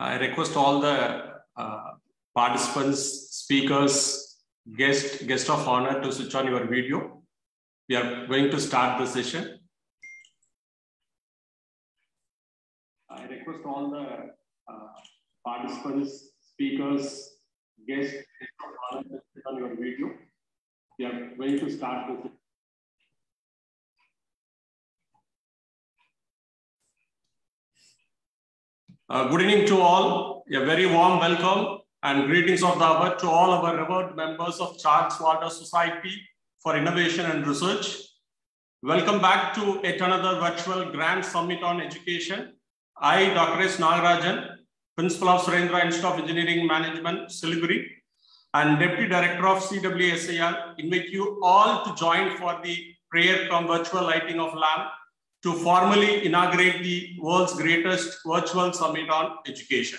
I request all the uh, participants, speakers, guest, guest of honor to switch on your video. We are going to start the session. I request all the uh, participants, speakers, guests, guest of honor to switch on your video. We are going to start the session. Uh, good evening to all. A very warm welcome and greetings of the hour to all our revered members of Charles Walter Society for Innovation and Research. Welcome back to yet another virtual Grand Summit on Education. I, Dr. S. Nagarajan, Principal of Surendra Institute of Engineering Management, Siliguri, and Deputy Director of CWSIR, invite you all to join for the prayer from virtual lighting of lamp to formally inaugurate the world's greatest virtual summit on education.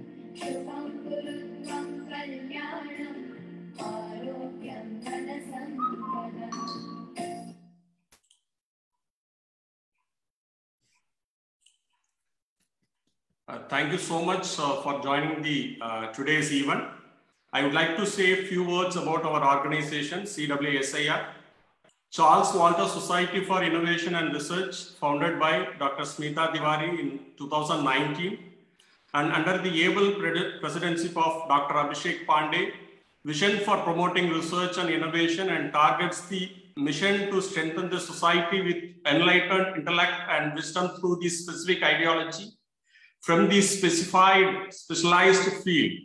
Uh, thank you so much uh, for joining the uh, today's event. I would like to say a few words about our organization, CWSIR. Charles Walter Society for Innovation and Research, founded by Dr. Smita Diwari in 2019, and under the able presidency of Dr. Abhishek Pandey, vision for promoting research and innovation and targets the mission to strengthen the society with enlightened intellect and wisdom through the specific ideology from the specified specialized field.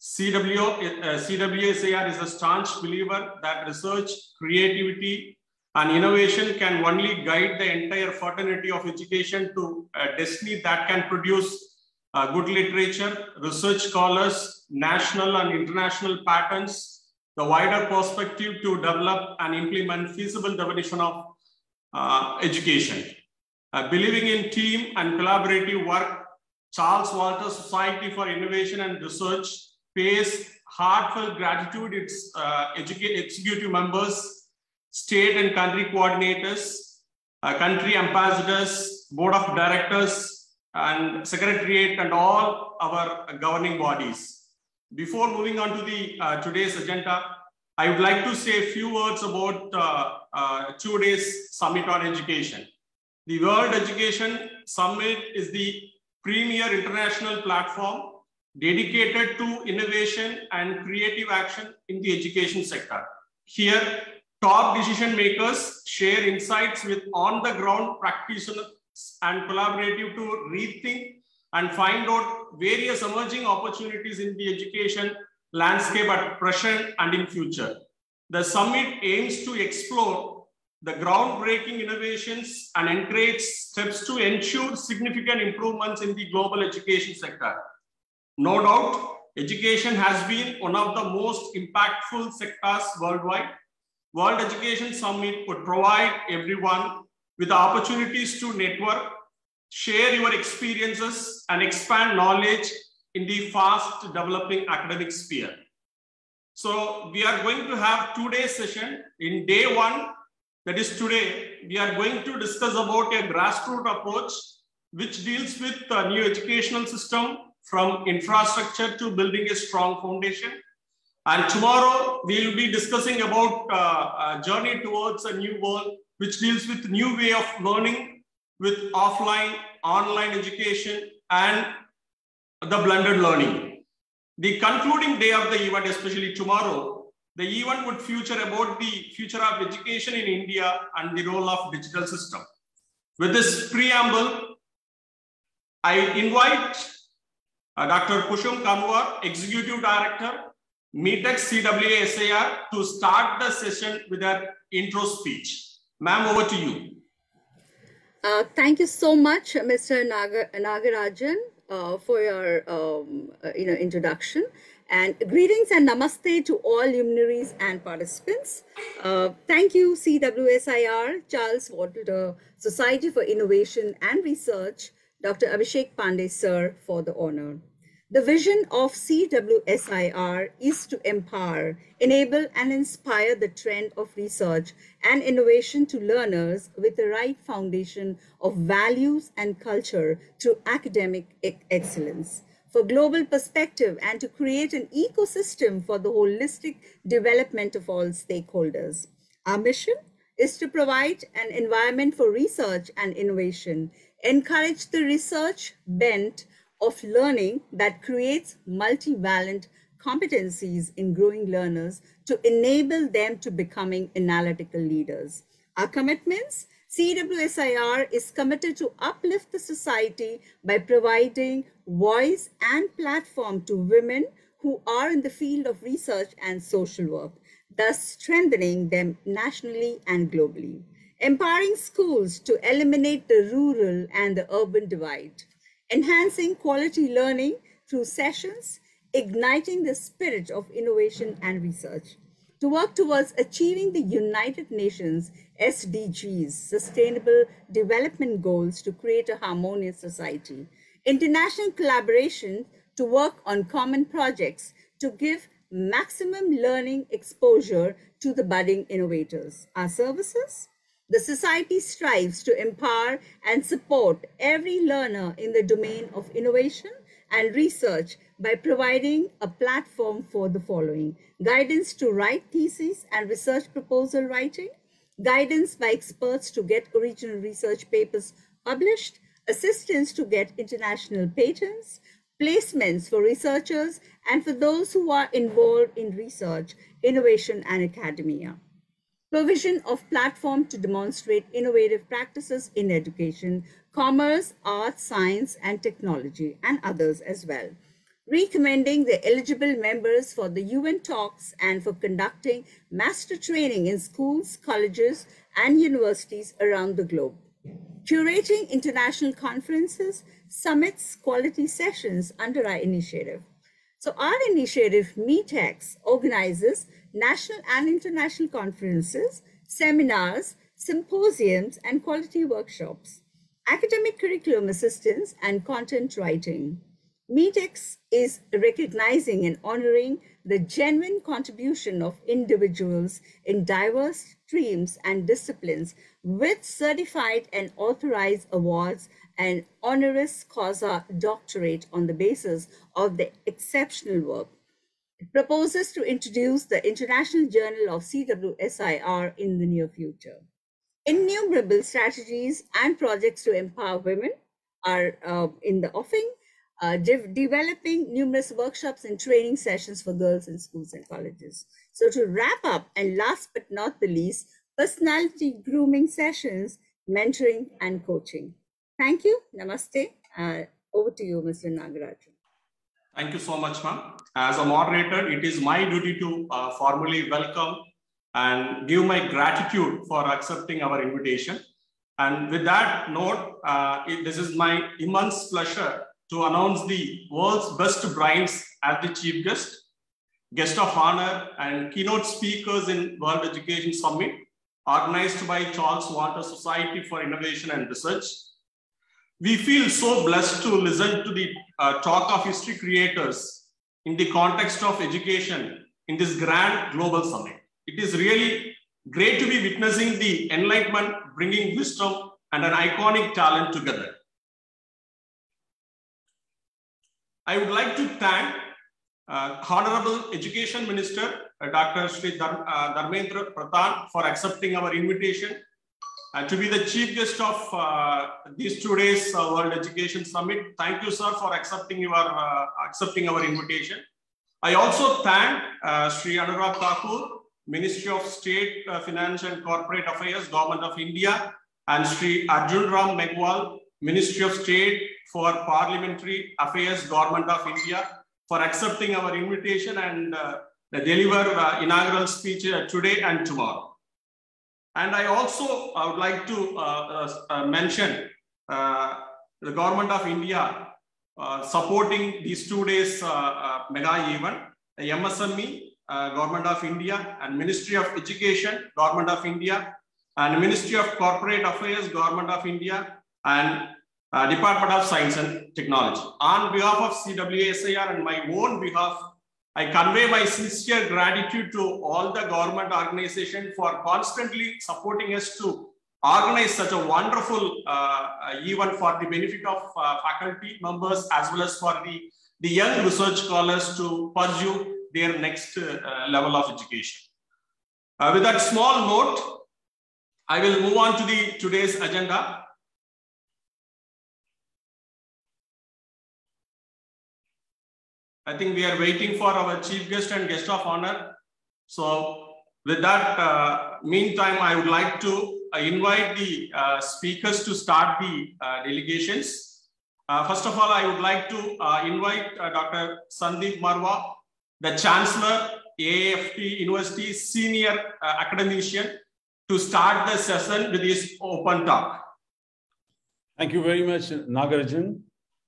CW, uh, CWSAR is a staunch believer that research, creativity, and innovation can only guide the entire fraternity of education to a destiny that can produce uh, good literature, research scholars, national and international patents, the wider perspective to develop and implement feasible definition of uh, education. Uh, believing in team and collaborative work Charles Walter Society for Innovation and Research pays heartfelt gratitude its uh, executive members, state and country coordinators, uh, country ambassadors, board of directors, and secretariat, and all our governing bodies. Before moving on to the uh, today's agenda, I would like to say a few words about uh, uh, two days summit on education. The World Education Summit is the premier international platform dedicated to innovation and creative action in the education sector. Here, top decision makers share insights with on the ground practitioners and collaborative to rethink and find out various emerging opportunities in the education landscape at present and in future. The summit aims to explore the groundbreaking innovations and encourage steps to ensure significant improvements in the global education sector. No doubt, education has been one of the most impactful sectors worldwide. World Education Summit would provide everyone with the opportunities to network, share your experiences, and expand knowledge in the fast developing academic sphere. So we are going to have two day session. In day one, that is today, we are going to discuss about a grassroots approach which deals with the new educational system from infrastructure to building a strong foundation. And tomorrow we will be discussing about uh, a journey towards a new world which deals with new way of learning with offline, online education and the blended learning. the concluding day of the event, especially tomorrow, the event would feature about the future of education in India and the role of digital system. With this preamble, I invite uh, Dr. Kusum Kamwar, Executive Director, MeetX CWA to start the session with her intro speech. Ma'am, over to you. Uh, thank you so much, Mr. Nagar, Nagarajan, uh, for your um, uh, you know introduction. And greetings and namaste to all luminaries and participants. Uh, thank you, CWSIR, Charles Walter Society for Innovation and Research, Dr. Abhishek Pandey, sir, for the honor. The vision of CWSIR is to empower, enable, and inspire the trend of research and innovation to learners with the right foundation of values and culture through academic excellence. For global perspective and to create an ecosystem for the holistic development of all stakeholders. Our mission is to provide an environment for research and innovation, encourage the research bent of learning that creates multivalent competencies in growing learners to enable them to becoming analytical leaders. Our commitments CWSIR is committed to uplift the society by providing voice and platform to women who are in the field of research and social work, thus strengthening them nationally and globally. Empowering schools to eliminate the rural and the urban divide enhancing quality learning through sessions, igniting the spirit of innovation and research. To work towards achieving the United Nations SDGs, Sustainable Development Goals to create a harmonious society. International collaboration to work on common projects to give maximum learning exposure to the budding innovators. Our services? The society strives to empower and support every learner in the domain of innovation and research by providing a platform for the following. Guidance to write theses and research proposal writing, guidance by experts to get original research papers published, assistance to get international patents, placements for researchers, and for those who are involved in research, innovation, and academia provision of platform to demonstrate innovative practices in education, commerce, arts, science, and technology, and others as well. Recommending the eligible members for the UN talks and for conducting master training in schools, colleges, and universities around the globe. Curating international conferences, summits, quality sessions under our initiative. So our initiative, MeetX, organizes national and international conferences, seminars, symposiums, and quality workshops, academic curriculum assistance, and content writing. MeetX is recognizing and honoring the genuine contribution of individuals in diverse streams and disciplines with certified and authorized awards and honoris causa doctorate on the basis of the exceptional work it proposes to introduce the International Journal of CWSIR in the near future. Innumerable strategies and projects to empower women are uh, in the offing, uh, de- developing numerous workshops and training sessions for girls in schools and colleges. So, to wrap up, and last but not the least, personality grooming sessions, mentoring, and coaching. Thank you. Namaste. Uh, over to you, Mr. Nagarajan. Thank you so much, ma'am. As a moderator, it is my duty to uh, formally welcome and give my gratitude for accepting our invitation. And with that note, uh, it, this is my immense pleasure to announce the world's best brains as the chief guest, guest of honor, and keynote speakers in World Education Summit, organized by Charles Walter Society for Innovation and Research. We feel so blessed to listen to the uh, talk of history creators in the context of education in this grand global summit. It is really great to be witnessing the enlightenment, bringing wisdom and an iconic talent together. I would like to thank uh, Honorable Education Minister, uh, Dr. Sri Dhar- uh, Dharmendra for accepting our invitation uh, to be the chief guest of uh, this today's uh, World Education Summit. Thank you, sir, for accepting your uh, accepting our invitation. I also thank uh, Sri Anurag Thakur, Ministry of State uh, Finance and Corporate Affairs, Government of India, and Sri Arjun Ram Meghwal, Ministry of State for Parliamentary Affairs, Government of India, for accepting our invitation and uh, deliver uh, inaugural speech today and tomorrow. And I also I would like to uh, uh, mention uh, the Government of India uh, supporting these two days uh, uh, mega event, the MSME, uh, Government of India, and Ministry of Education, Government of India, and Ministry of Corporate Affairs, Government of India, and uh, Department of Science and Technology. On behalf of CWSIR and my own behalf, I convey my sincere gratitude to all the government organizations for constantly supporting us to organize such a wonderful uh, event for the benefit of uh, faculty members as well as for the, the young research scholars to pursue their next uh, level of education. Uh, with that small note, I will move on to the today's agenda. I think we are waiting for our chief guest and guest of honor. So with that, uh, meantime, I would like to uh, invite the uh, speakers to start the uh, delegations. Uh, first of all, I would like to uh, invite Dr. Sandeep Marwah, the Chancellor, AAFT University Senior Academician, to start the session with his open talk. Thank you very much, Nagarajan.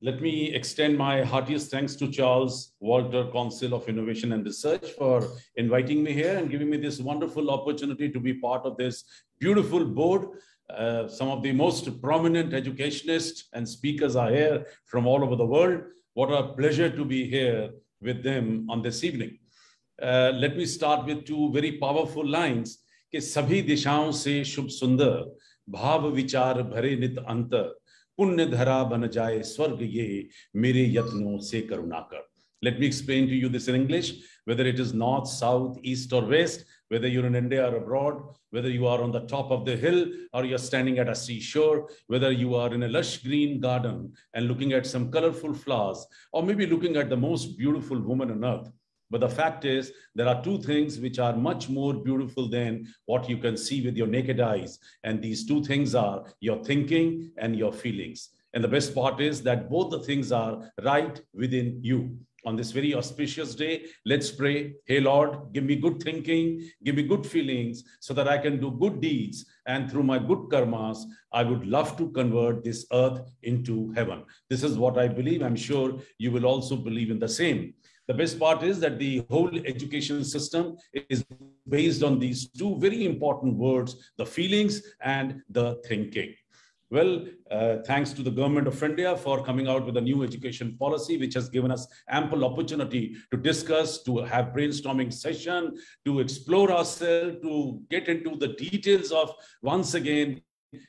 Let me extend my heartiest thanks to Charles Walter, Council of Innovation and Research for inviting me here and giving me this wonderful opportunity to be part of this beautiful board. Uh, some of the most prominent educationists and speakers are here from all over the world. What a pleasure to be here with them on this evening. Uh, let me start with two very powerful lines. कि सभी दिशाओं से शुभ सुंदर भाव विचार भरे नित अंतर पुण्य धरा बन जाए स्वर्ग ये मेरे यत्नों से करुणा कर let me explain to you this in english whether it is north south east or west whether you're in india or abroad whether you are on the top of the hill or you're standing at a seashore whether you are in a lush green garden and looking at some colorful flowers or maybe looking at the most beautiful woman on earth but the fact is, there are two things which are much more beautiful than what you can see with your naked eyes. And these two things are your thinking and your feelings. And the best part is that both the things are right within you. On this very auspicious day, let's pray. Hey, Lord, give me good thinking, give me good feelings so that I can do good deeds. And through my good karmas, I would love to convert this earth into heaven. This is what I believe. I'm sure you will also believe in the same. The best part is that the whole education system is based on these two very important words, the feelings and the thinking. Well, uh, thanks to the government of India for coming out with a new education policy, which has given us ample opportunity to discuss, to have brainstorming session, to explore ourselves, to get into the details of once again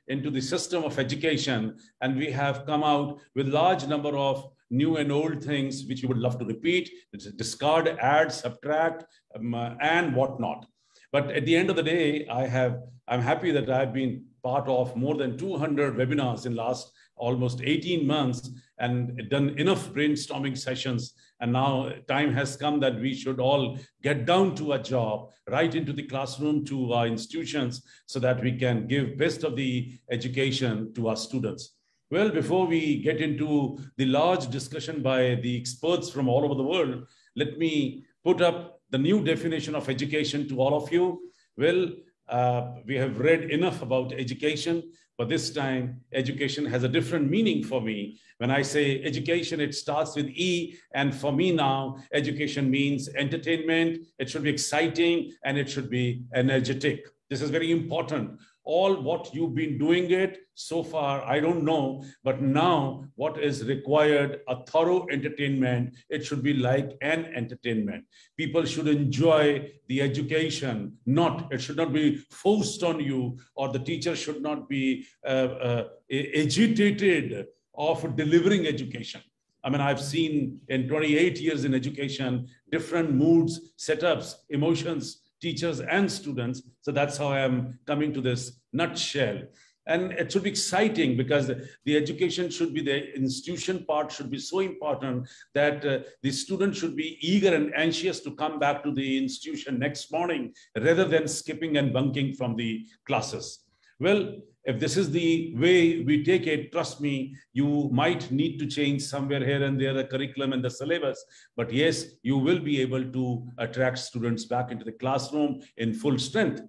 into the system of education. And we have come out with large number of new and old things which you would love to repeat, discard, add, subtract, um, uh, and whatnot. But at the end of the day, I have, I'm happy that I've been part of more than 200 webinars in last almost 18 months and done enough brainstorming sessions. And now time has come that we should all get down to a job, right into the classroom to our institutions so that we can give best of the education to our students. Well, before we get into the large discussion by the experts from all over the world, let me put up the new definition of education to all of you. Well, uh, we have read enough about education, but this time education has a different meaning for me. When I say education, it starts with E, and for me now, education means entertainment, it should be exciting, and it should be energetic. This is very important all what you've been doing it so far i don't know but now what is required a thorough entertainment it should be like an entertainment. People should enjoy the education not it should not be forced on you or the teacher should not be uh, uh, agitated of delivering education. I mean, I've seen in 28 years in education, different moods, setups, emotions, teachers and students. So that's how I'm coming to this nutshell. and it should be exciting because the education should be the institution part should be so important that uh, the student should be eager and anxious to come back to the institution next morning rather than skipping and bunking from the classes well if this is the way we take it, trust me, you might need to change somewhere here and there the curriculum and the syllabus. But yes, you will be able to attract students back into the classroom in full strength.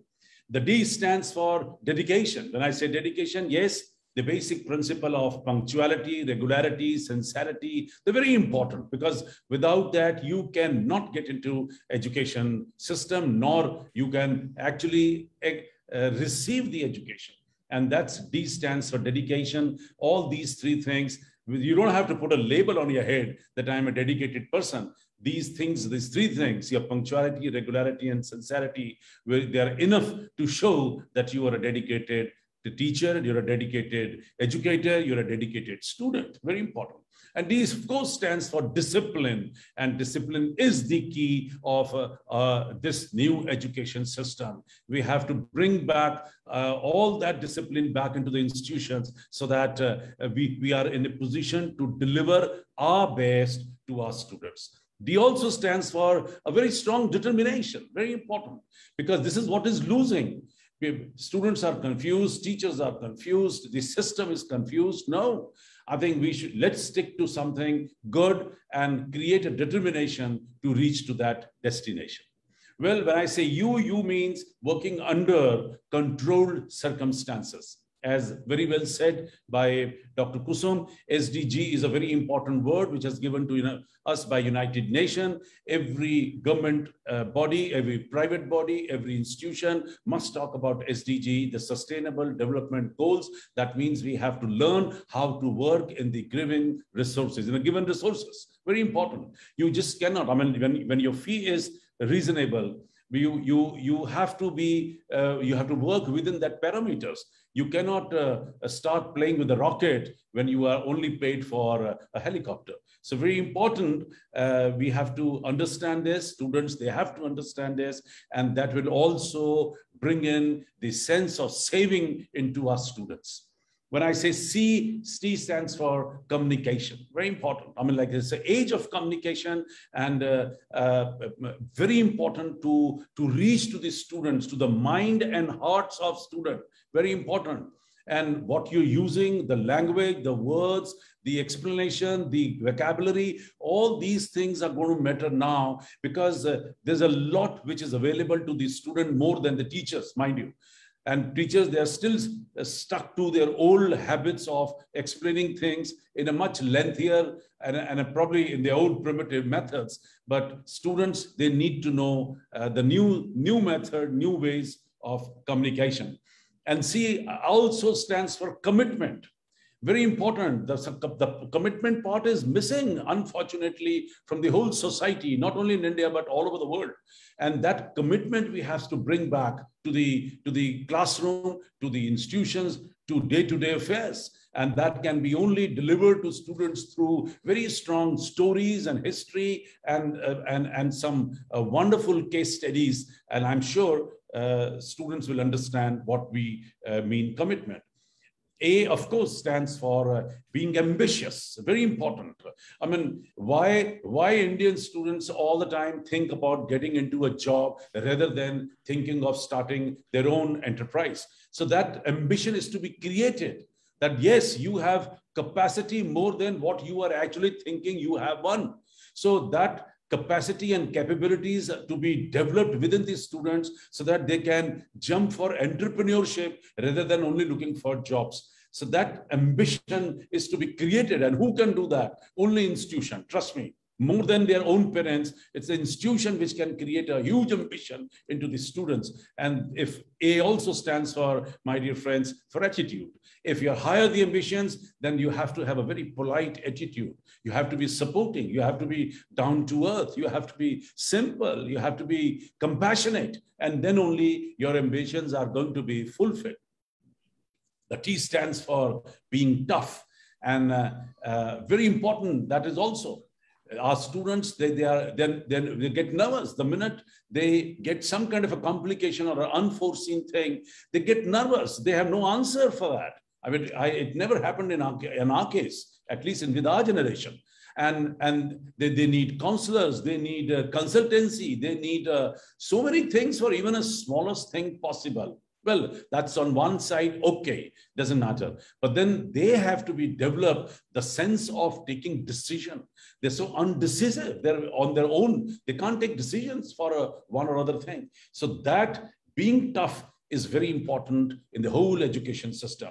The D stands for dedication. When I say dedication, yes, the basic principle of punctuality, regularity, sincerity, they're very important because without that, you cannot get into education system, nor you can actually uh, receive the education and that's D stands for dedication. All these three things, you don't have to put a label on your head that I'm a dedicated person. These things, these three things, your punctuality, regularity, and sincerity, they are enough to show that you are a dedicated teacher, you're a dedicated educator, you're a dedicated student. Very important. And D, of course, stands for discipline. And discipline is the key of uh, uh, this new education system. We have to bring back uh, all that discipline back into the institutions so that uh, we, we are in a position to deliver our best to our students. D also stands for a very strong determination, very important, because this is what is losing. Students are confused, teachers are confused, the system is confused. No, I think we should let's stick to something good and create a determination to reach to that destination. Well, when I say you, you means working under controlled circumstances as very well said by Dr. Kusum, SDG is a very important word which is given to you know, us by United Nations. Every government uh, body, every private body, every institution must talk about SDG, the Sustainable Development Goals. That means we have to learn how to work in the given resources, in the given resources. Very important. You just cannot, I mean, when, when your fee is reasonable, you you you have to be uh, you have to work within that parameters. You cannot uh, start playing with the rocket when you are only paid for a, a helicopter. So very important uh, we have to understand this. Students they have to understand this. And that will also bring in the sense of saving into our students when I say C, C stands for communication. Very important. I mean, like it's the age of communication and uh, uh, very important to, to reach to the students, to the mind and hearts of students. Very important. And what you're using, the language, the words, the explanation, the vocabulary, all these things are going to matter now because uh, there's a lot which is available to the student more than the teachers, mind you and teachers they are still stuck to their old habits of explaining things in a much lengthier and, and probably in their old primitive methods. But students they need to know uh, the new new method new ways of communication. And c also stands for commitment very important. The, the commitment part is missing, unfortunately, from the whole society, not only in India, but all over the world. And that commitment we have to bring back to the, to the classroom, to the institutions, to day-to-day affairs. And that can be only delivered to students through very strong stories and history and, uh, and, and some uh, wonderful case studies. And I'm sure uh, students will understand what we uh, mean commitment. A, of course, stands for uh, being ambitious, very important. I mean, why, why Indian students all the time think about getting into a job rather than thinking of starting their own enterprise? So that ambition is to be created. That yes, you have capacity more than what you are actually thinking you have one. So that capacity and capabilities to be developed within these students so that they can jump for entrepreneurship rather than only looking for jobs. So that ambition is to be created. And who can do that? Only institution, trust me. More than their own parents, it's the institution which can create a huge ambition into the students. And if A also stands for, my dear friends, for attitude. If you are higher the ambitions, then you have to have a very polite attitude. You have to be supporting. You have to be down to earth. You have to be simple. You have to be compassionate. And then only your ambitions are going to be fulfilled. The T stands for being tough. And uh, uh, very important, that is also Our students, they, they are then then they get nervous the minute they get some kind of a complication or an unforeseen thing. They get nervous. They have no answer for that. I mean, I, it never happened in our, in our case, at least in with our generation. And, and they, they need counselors, they need uh, consultancy, they need uh, so many things for even a smallest thing possible. Well, that's on one side, okay, doesn't matter. But then they have to be developed the sense of taking decision. They're so undecisive. They're on their own. They can't take decisions for a, one or other thing. So that being tough is very important in the whole education system.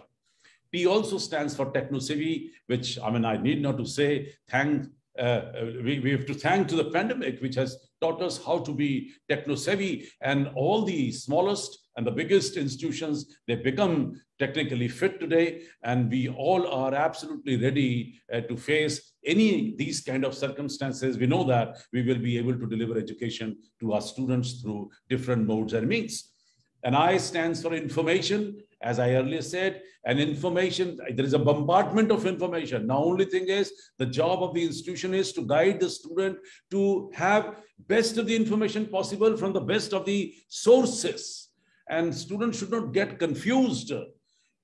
T also stands for Techno-savvy, which I mean, I need not to say, thank, uh, we, we have to thank to the pandemic, which has taught us how to be techno-savvy and all the smallest and the biggest institutions, they become technically fit today. And we all are absolutely ready uh, to face any these kind of circumstances. We know that we will be able to deliver education to our students through different modes and means. And I stands for information, as I earlier said, and information, there is a bombardment of information. Now, only thing is the job of the institution is to guide the student to have best of the information possible from the best of the sources. And students should not get confused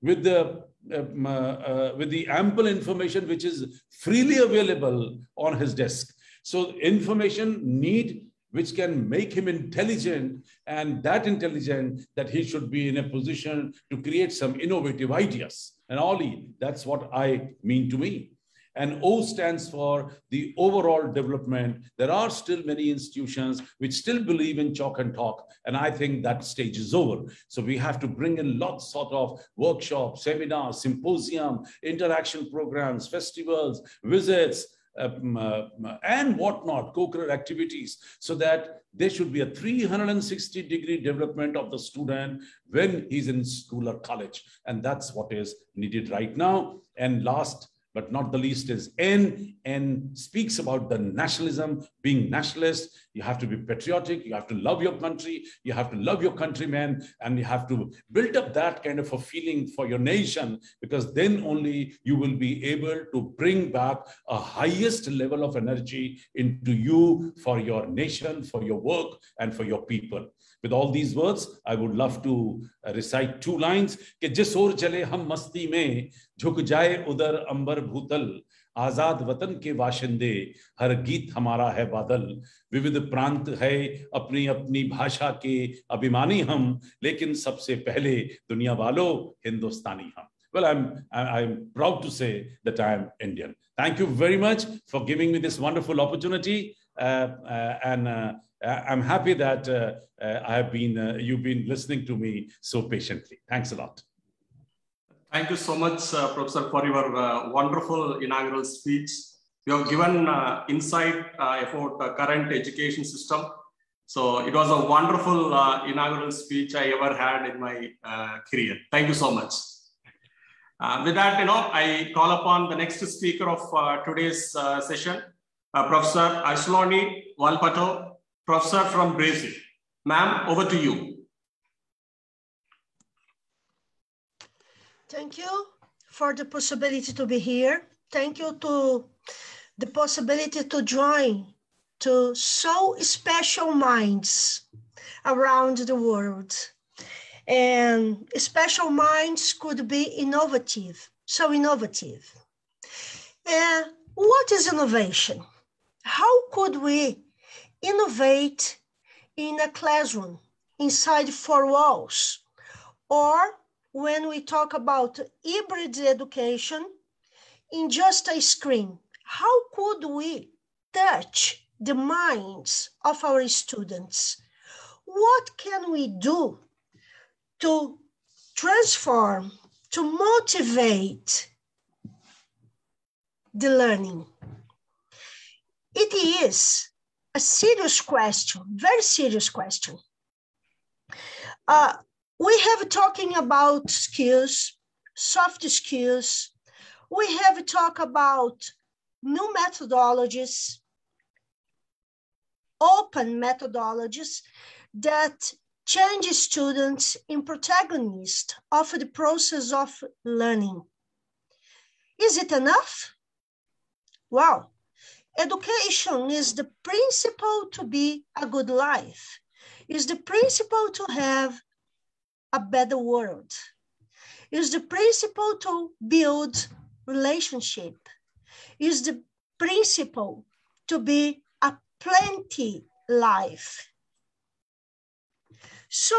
with the um, uh, uh, with the ample information which is freely available on his desk. So information need which can make him intelligent and that intelligent that he should be in a position to create some innovative ideas. And Ollie, that's what I mean to me. And O stands for the overall development. There are still many institutions which still believe in chalk and talk. And I think that stage is over. So we have to bring in lots sort of workshops, seminars, symposium, interaction programs, festivals, visits, um, uh, and whatnot, co-curricular activities, so that there should be a 360 degree development of the student when he's in school or college. And that's what is needed right now. And last but not the least is N. N speaks about the nationalism, being nationalist. You have to be patriotic. You have to love your country. You have to love your countrymen. And you have to build up that kind of a feeling for your nation, because then only you will be able to bring back a highest level of energy into you for your nation, for your work, and for your people. With all these words I would love to recite two lines कि जिस ओर चले हम मस्ती में, झुक जाए उधर अंबर भूतल, आज़ाद वतन के वाशिंदे, हर गीत हमारा है बादल। विविध प्रांत है अपनी अपनी भाषा के अभिमानी हम, लेकिन सबसे पहले दुनिया वालो, हिंदुस्तानी हम। Well I am I am proud to say that I am Indian thank you very much for giving me this wonderful opportunity and Uh, I'm happy that uh, uh, I have been, you've been listening to me so patiently. Thanks a lot. Thank you so much, uh, Professor, for your uh, wonderful inaugural speech. You have given uh, insight about the current education system. So it was a wonderful inaugural speech I ever had in my career. Thank you so much. with that, you know, I call upon the next speaker of today's session, Professor Aisloni Valpato, Professor from Brazil. Ma'am, over to you. Thank you for the possibility to be here. Thank you to the possibility to join to so special minds around the world. And special minds could be innovative, so innovative. And what is innovation? How could we innovate in a classroom inside four walls or when we talk about hybrid education in just a screen. How could we touch the minds of our students? What can we do to transform, to motivate the learning? It is a serious question, very serious question. Uh, we have talking about skills, soft skills. We have talk about new methodologies, open methodologies that change students in protagonist of the process of learning. Is it enough? Well, education is the principle to be a good life, is the principle to have a better world, is the principle to build relationship, is the principle to be a plenty life. So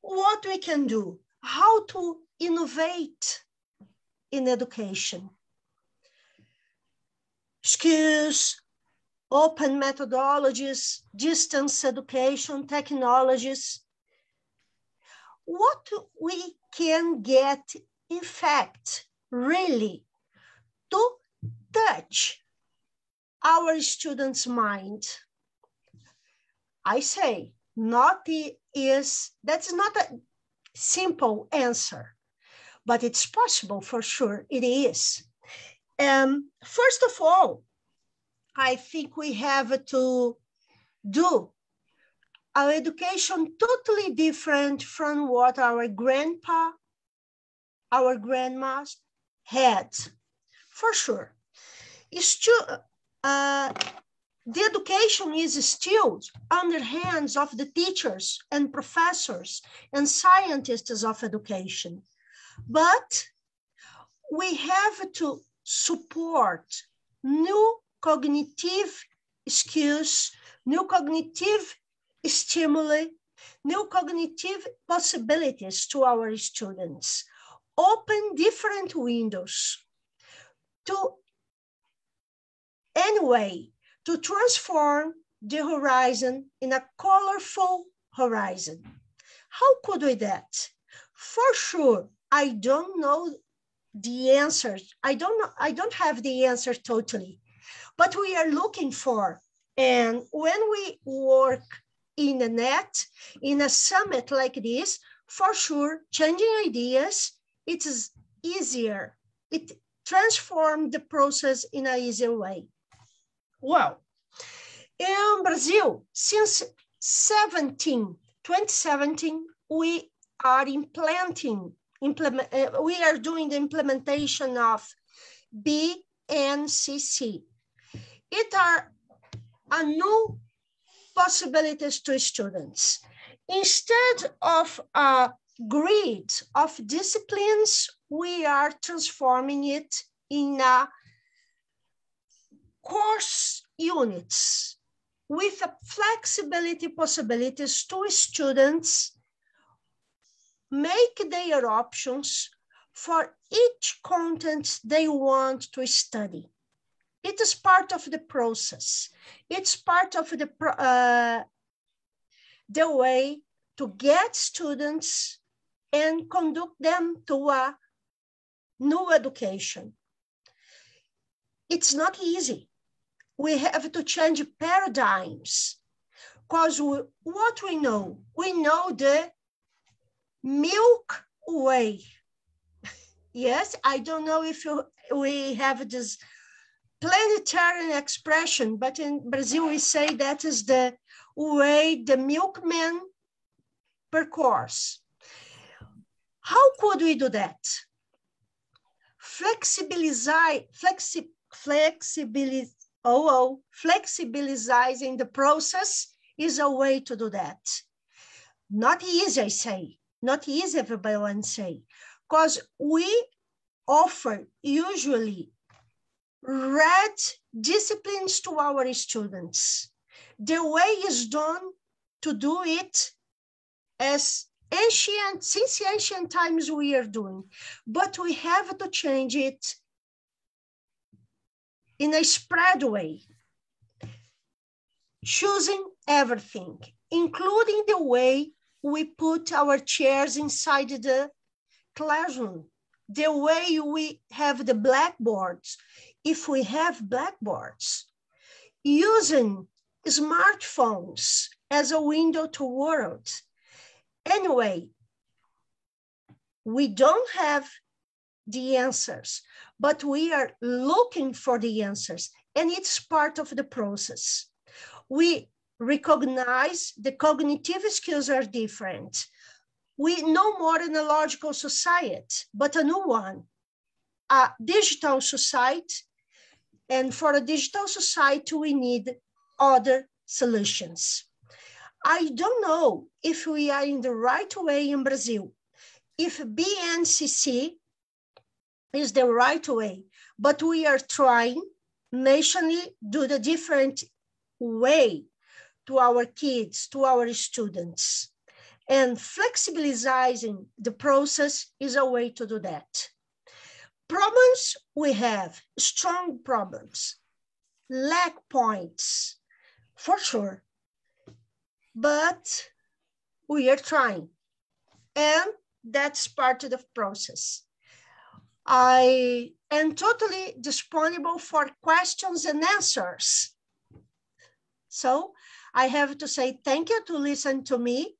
what we can do, how to innovate in education. Skills, open methodologies, distance education technologies. What we can get, in fact, really to touch our students' mind. I say, not is, that's not a simple answer, but it's possible for sure, it is. Um, first of all, I think we have to do our education totally different from what our grandpa, our grandmas had, for sure. It's uh, the education is still under hands of the teachers and professors and scientists of education. But we have to support new cognitive skills, new cognitive stimuli, new cognitive possibilities to our students, open different windows to anyway to transform the horizon in a colorful horizon. How could we that? For sure, I don't know the answers. I don't know, I don't have the answer totally, but we are looking for. And when we work in a net, in a summit like this, for sure, changing ideas, it is easier. It transforms the process in an easier way. Well, in Brazil, since 17, 2017, we are implanting, implement, uh, we are doing the implementation of BNCC. It are a new possibilities to students. Instead of a grid of disciplines, we are transforming it in a course units with a flexibility possibilities to students make their options for each content they want to study. It is part of the process. It's part of the, uh, the way to get students and conduct them to a new education. It's not easy we have to change paradigms because what we know, we know the milk way. yes, I don't know if you, we have this planetary expression, but in Brazil we say that is the way the milkman percourse. How could we do that? Flexibilize, flexi, flexibilize, oh, oh, flexibilizing the process is a way to do that. Not easy, I say, not easy, everyone say, because we offer usually red disciplines to our students. The way is done to do it as ancient, since ancient times we are doing, but we have to change it in a spread way, choosing everything, including the way we put our chairs inside the classroom, the way we have the blackboards, if we have blackboards, using smartphones as a window to world. Anyway, we don't have the answers, but we are looking for the answers and it's part of the process. We recognize the cognitive skills are different. We no more in a logical society, but a new one, a digital society. And for a digital society, we need other solutions. I don't know if we are in the right way in Brazil, if BNCC is the right way, but we are trying nationally do the different way to our kids, to our students. And flexibilizing the process is a way to do that. Problems we have, strong problems, lack points, for sure. But we are trying. And that's part of the process. I am totally disponible for questions and answers. So I have to say thank you to listen to me,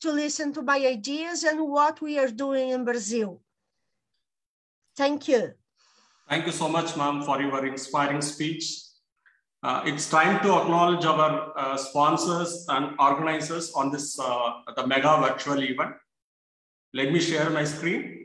to listen to my ideas and what we are doing in Brazil. Thank you. Thank you so much, ma'am, for your inspiring speech. Uh, it's time to acknowledge our uh, sponsors and organizers on this uh, the mega virtual event. Let me share my screen.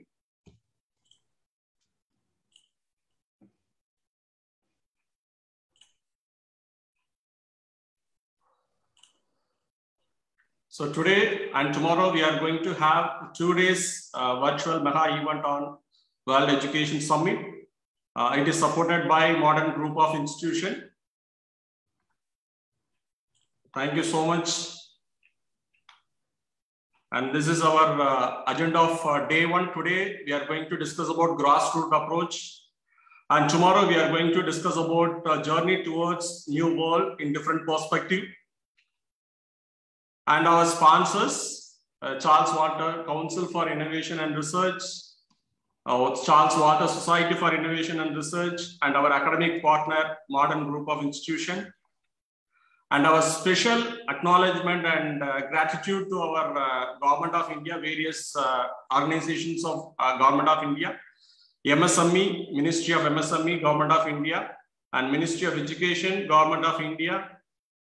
So today and tomorrow, we are going to have two days uh, virtual mega event on World Education Summit. Uh, it is supported by Modern Group of Institution. Thank you so much. And this is our uh, agenda of uh, day one today. We are going to discuss about grassroots approach. And tomorrow we are going to discuss about uh, journey towards new world in different perspective. And our sponsors, uh, Charles Walter Council for Innovation and Research, our Charles Walter Society for Innovation and Research, and our academic partner, Modern Group of Institution. And our special acknowledgement and uh, gratitude to our uh, Government of India, various uh, organizations of uh, Government of India, MSME, Ministry of MSME, Government of India, and Ministry of Education, Government of India,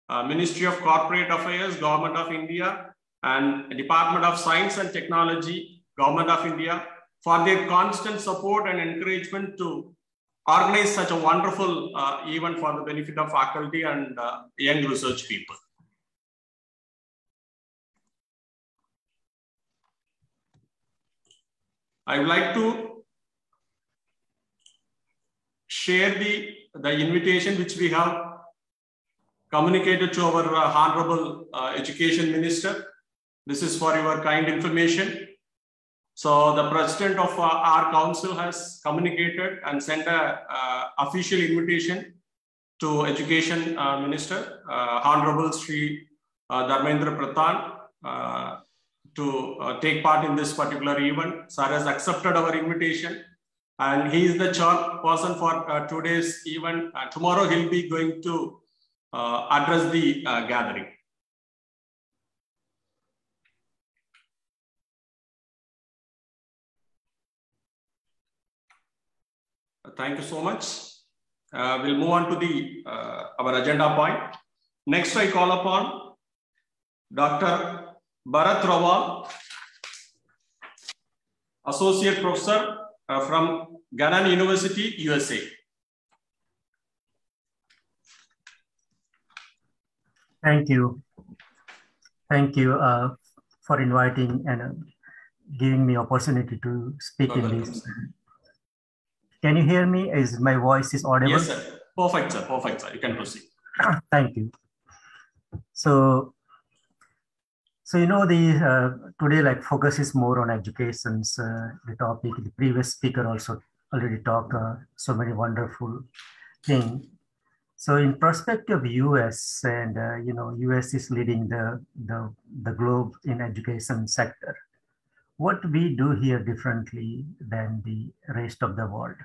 uh, Ministry of Corporate Affairs, Government of India, and Department of Science and Technology, Government of India, for their constant support and encouragement to organize such a wonderful uh, event for the benefit of faculty and uh, young research people. I would like to share the, the invitation which we have communicated to our uh, Honorable uh, Education Minister. This is for your kind information. So the president of uh, our council has communicated and sent a uh, official invitation to education uh, minister, Honorable Sri Dharmendra Pradhan, to take part in this particular event. Sir has accepted our invitation and he is the chairperson for today's event. tomorrow he'll be going to address the gathering. Thank you so much. Uh, we'll move on to the uh, our agenda point. Next, I call upon Dr. Bharat Rawal, Associate Professor uh, from Gannon University, USA. Thank you. Thank you uh, for inviting and uh, giving me opportunity to speak in this can you hear me? Is my voice is audible? Yes, sir. Perfect, sir. Perfect, sir. You can proceed. Thank you. So, so you know the uh, today like focus is more on education's uh, the topic. The previous speaker also already talked uh, so many wonderful things. So in perspective, US and uh, you know US is leading the the the globe in education sector. What we do here differently than the rest of the world?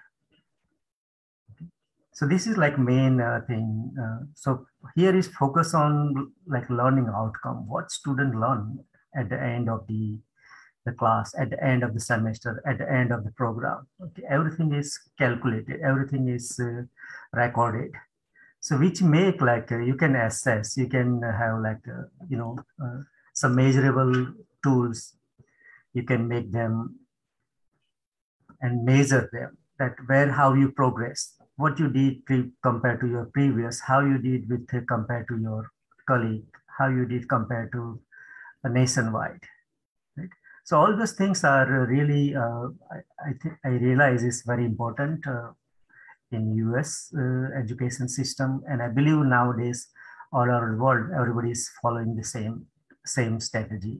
So this is like main uh, thing. Uh, so here is focus on like learning outcome, what student learn at the end of the, the class, at the end of the semester, at the end of the program. Okay, everything is calculated, everything is uh, recorded. So which make like uh, you can assess, you can have like, uh, you know, uh, some measurable tools. You can make them and measure them that where how you progress what you did pre- compared to your previous, how you did with compared to your colleague, how you did compared to a nationwide. Right? So all those things are really, uh, I, I think I realize is very important uh, in US uh, education system, and I believe nowadays all over the world everybody is following the same same strategy.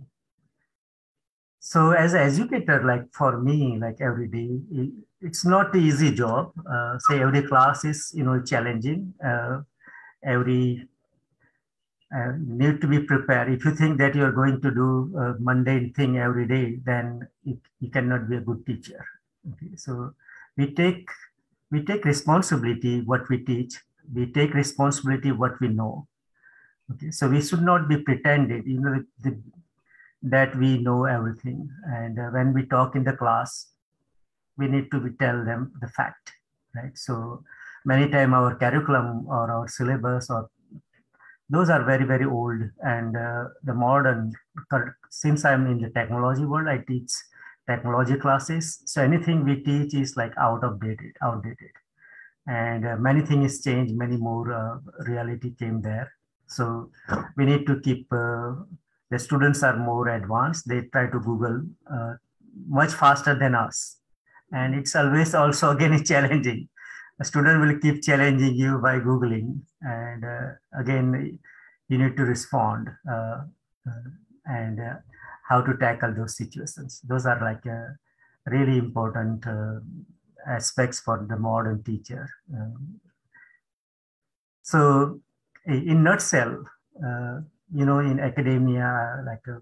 So as an educator, like for me, like every day, it, it's not the easy job. Uh, say every class is, you know, challenging. Uh, every uh, need to be prepared. If you think that you're going to do a mundane thing every day, then it, you cannot be a good teacher. Okay, so we take we take responsibility what we teach. We take responsibility what we know. Okay, so we should not be pretended. You know, the, the that we know everything. And uh, when we talk in the class, we need to tell them the fact, right? So many time our curriculum or our syllabus or those are very, very old and uh, the modern, since I'm in the technology world, I teach technology classes. So anything we teach is like out of dated, outdated. And uh, many things changed, many more uh, reality came there. So we need to keep uh, the students are more advanced. They try to Google uh, much faster than us. And it's always also again challenging. A student will keep challenging you by Googling. And uh, again, you need to respond uh, and how to tackle those situations. Those are like uh, really important aspects for the modern teacher. Um, so in nutshell, you know, in academia, like a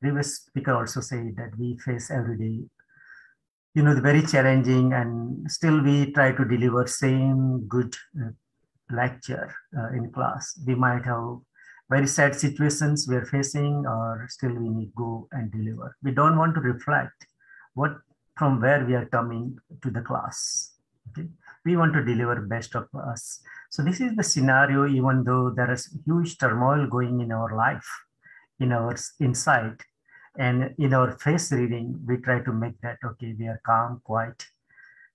previous speaker also said that we face every day, you know, the very challenging and still we try to deliver same good uh, lecture uh, in class. We might have very sad situations we're facing or still we need go and deliver. We don't want to reflect what from where we are coming to the class. Okay? We want to deliver best of us. So this is the scenario, even though there is huge turmoil going in our life, in our inside, and in our face reading, we try to make that, okay, we are calm, quiet,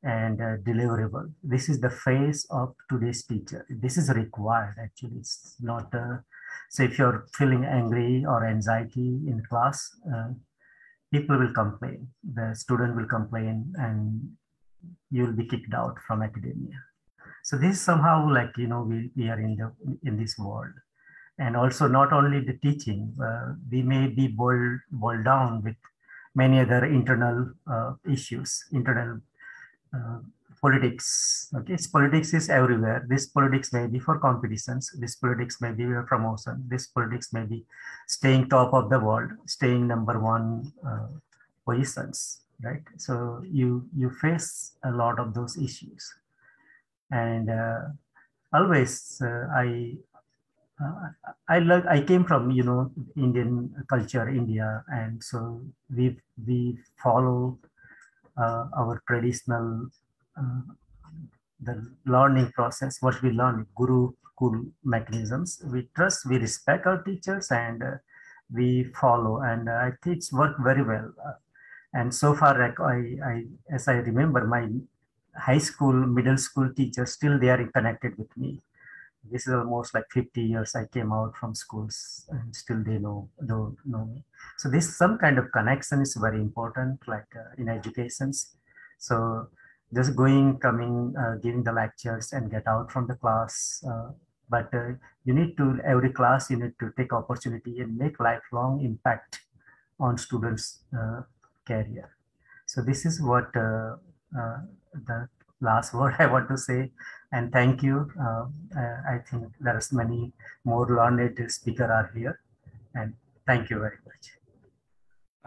and uh, deliverable. This is the face of today's teacher. This is required, actually. It's not, uh, so if you're feeling angry or anxiety in class, uh, people will complain. The student will complain and you'll be kicked out from academia. So this is somehow like, you know, we, we are in, the, in this world. And also not only the teaching, uh, we may be boiled, boiled down with many other internal uh, issues, internal uh, politics. Okay, so politics is everywhere. This politics may be for competitions. This politics may be for promotion. This politics may be staying top of the world, staying number one uh, positions, right? So you you face a lot of those issues and uh, always uh, I uh, I like I came from you know Indian culture, India, and so we we follow uh, our traditional the learning process. What we learn, Guru Kul mechanisms. We trust, we respect our teachers, and uh, we follow. And I think it's worked very well. and so far, I, I, as I remember, my high school, middle school teachers, still they are connected with me. This is almost like 50 years I came out from schools and still they know, don't know me. So this some kind of connection is very important, like uh, in educations. So just going, coming, uh, giving the lectures and get out from the class. Uh, but uh, you need to, every class, you need to take opportunity and make lifelong impact on students' uh, career. So this is what uh, uh, the last word I want to say. And thank you. I think there's many more learned speaker are here. And thank you very much.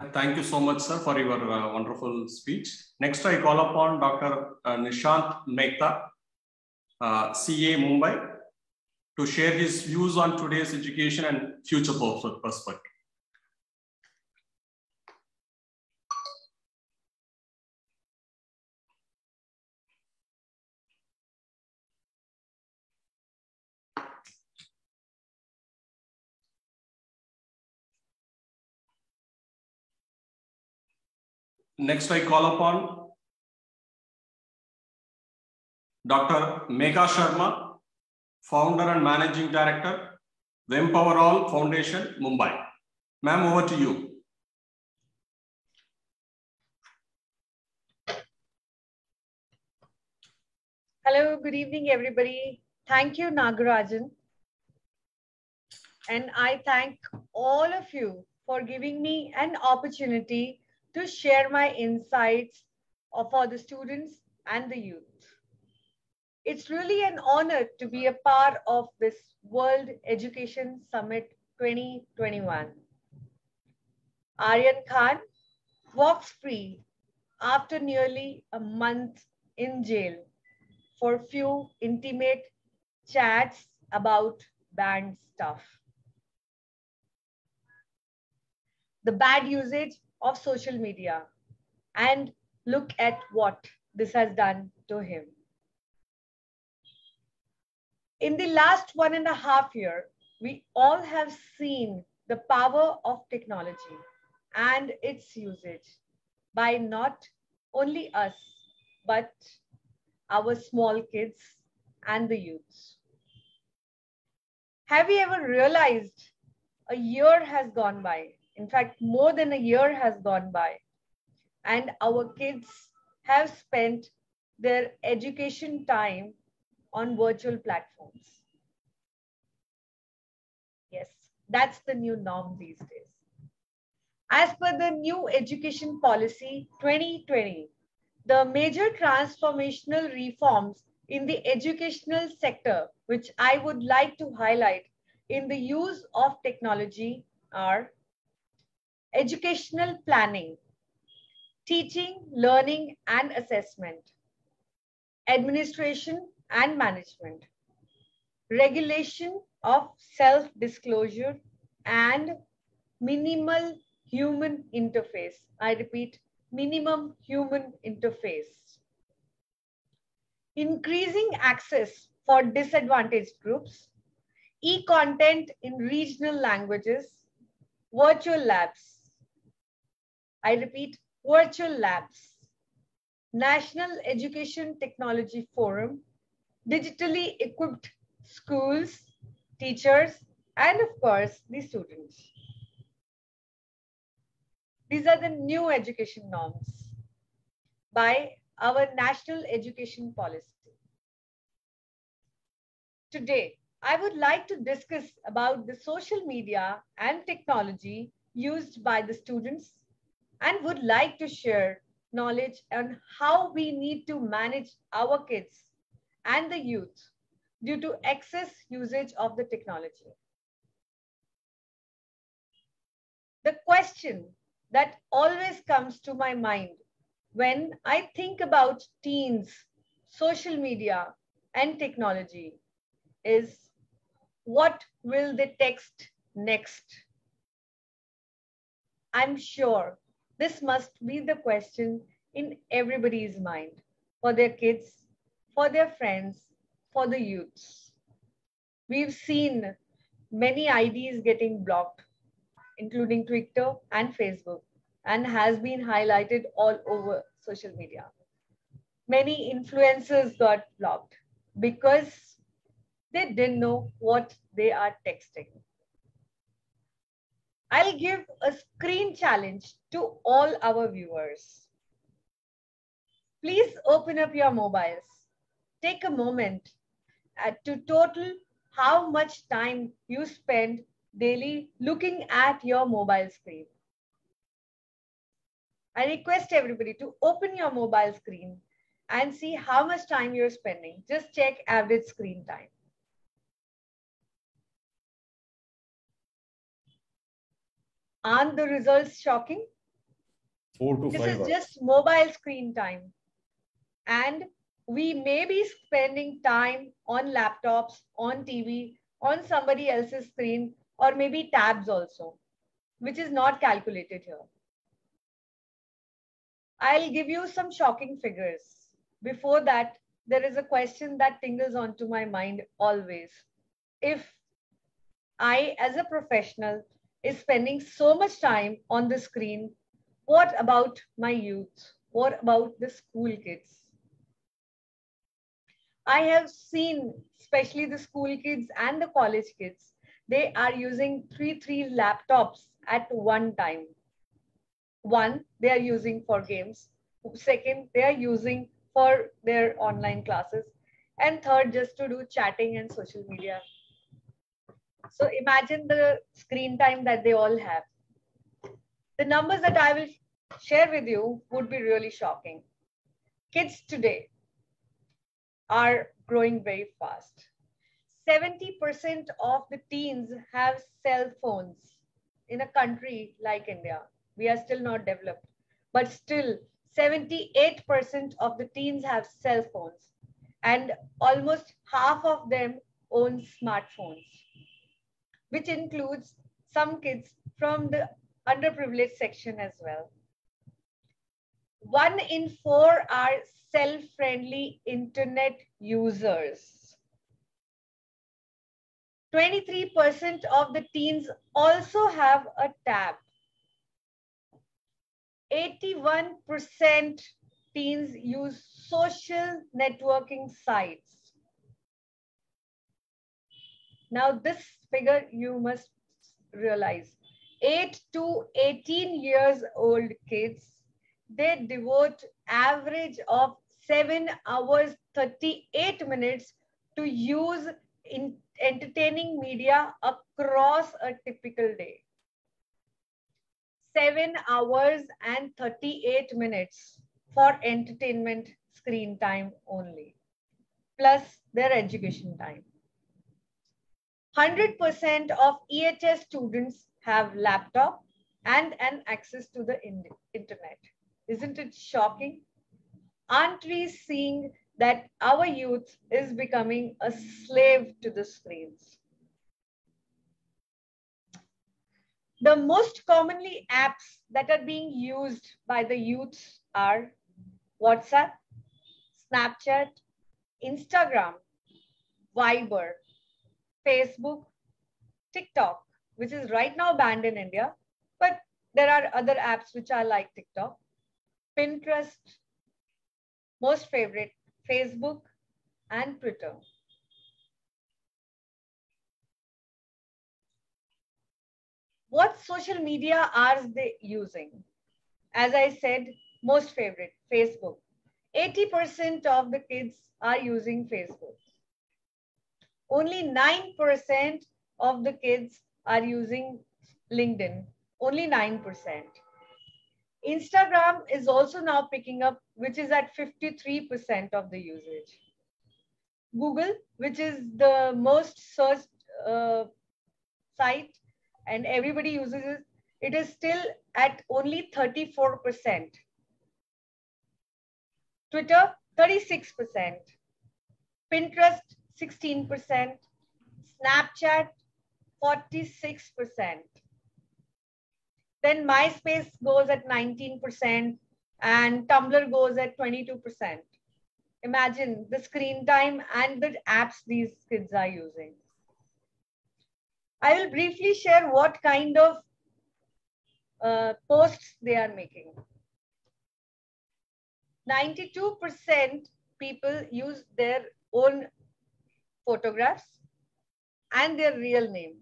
Thank you so much, sir, for your uh, wonderful speech. Next, I call upon Dr. Uh, Nishant Mehta, uh, CA Mumbai, to share his views on today's education and future perspective. Next, I call upon Dr. Megha Sharma, founder and managing director, the Empower All Foundation, Mumbai. Ma'am, over to you. Hello, good evening, everybody. Thank you, Nagarajan. And I thank all of you for giving me an opportunity to share my insights for the students and the youth. It's really an honor to be a part of this World Education Summit 2021. Aryan Khan walks free after nearly a month in jail for few intimate chats about banned stuff. The bad usage of social media and look at what this has done to him. In the last one and a half year, we all have seen the power of technology and its usage by not only us, but our small kids and the youths. Have you ever realized a year has gone by? In fact, more than a year has gone by, and our kids have spent their education time on virtual platforms. Yes, that's the new norm these days. As per the new education policy 2020, the major transformational reforms in the educational sector, which I would like to highlight in the use of technology are educational planning, teaching, learning and assessment, administration and management, regulation of self-disclosure and minimal human interface. I repeat, minimum human interface. Increasing access for disadvantaged groups, e-content in regional languages, virtual labs. I repeat, virtual labs, National Education Technology Forum, digitally equipped schools, teachers, and of course, the students. These are the new education norms by our national education policy. Today, I would like to discuss about the social media and technology used by the students and would like to share knowledge on how we need to manage our kids and the youth due to excess usage of the technology. The question that always comes to my mind when I think about teens, social media, and technology is what will they text next? I'm sure this must be the question in everybody's mind for their kids, for their friends, for the youths. We've seen many IDs getting blocked, including Twitter and Facebook, and has been highlighted all over social media. Many influencers got blocked because they didn't know what they are texting. I'll give a screen challenge to all our viewers. Please open up your mobiles. Take a moment uh, to total how much time you spend daily looking at your mobile screen. I request everybody to open your mobile screen and see how much time you're spending. Just check average screen time. Aren't the results shocking? Four to This five is hours. just mobile screen time. And we may be spending time on laptops, on TV, on somebody else's screen, or maybe tabs also, which is not calculated here. I'll give you some shocking figures. Before that, there is a question that tingles onto my mind always. If I, as a professional, is spending so much time on the screen, what about my youth? What about the school kids? I have seen, especially the school kids and the college kids, they are using three, three laptops at one time. One, they are using for games. Second, they are using for their online classes. And third, just to do chatting and social media. So imagine the screen time that they all have. The numbers that I will share with you would be really shocking. Kids today are growing very fast. 70% of the teens have cell phones in a country like India. We are still not developed, but still 78% of the teens have cell phones and almost half of them own smartphones, which includes some kids from the underprivileged section as well. One in four are self-friendly internet users. 23% of the teens also have a tab. 81% teens use social networking sites. Now this figure you must realize. 8 to 18 years old kids, they devote average of 7 hours 38 minutes to use in entertaining media across a typical day. 7 hours and 38 minutes for entertainment screen time only, plus their education time. 100% of EHS students have laptop and an access to the internet. Isn't it shocking? Aren't we seeing that our youth is becoming a slave to the screens? The most commonly apps that are being used by the youths are WhatsApp, Snapchat, Instagram, Viber, Facebook, TikTok, which is right now banned in India, but there are other apps which are like TikTok, Pinterest, most favorite, Facebook and Twitter. What social media are they using? As I said, most favorite, Facebook. 80% of the kids are using Facebook. Only 9% of the kids are using LinkedIn. Only 9%. Instagram is also now picking up, which is at 53% of the usage. Google, which is the most searched uh, site and everybody uses it, it is still at only 34%. Twitter, 36%. Pinterest, 16%. Snapchat, 46%. Then MySpace goes at 19% and Tumblr goes at 22%. Imagine the screen time and the apps these kids are using. I will briefly share what kind of uh, posts they are making. 92% people use their own photographs and their real name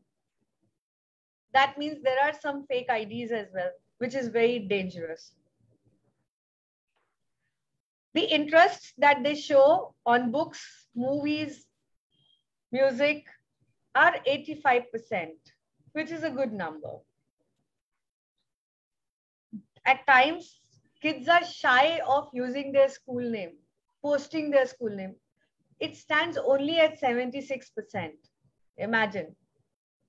that means there are some fake IDs as well, which is very dangerous. The interests that they show on books, movies, music are 85%, which is a good number. At times, kids are shy of using their school name, posting their school name. It stands only at 76%. Imagine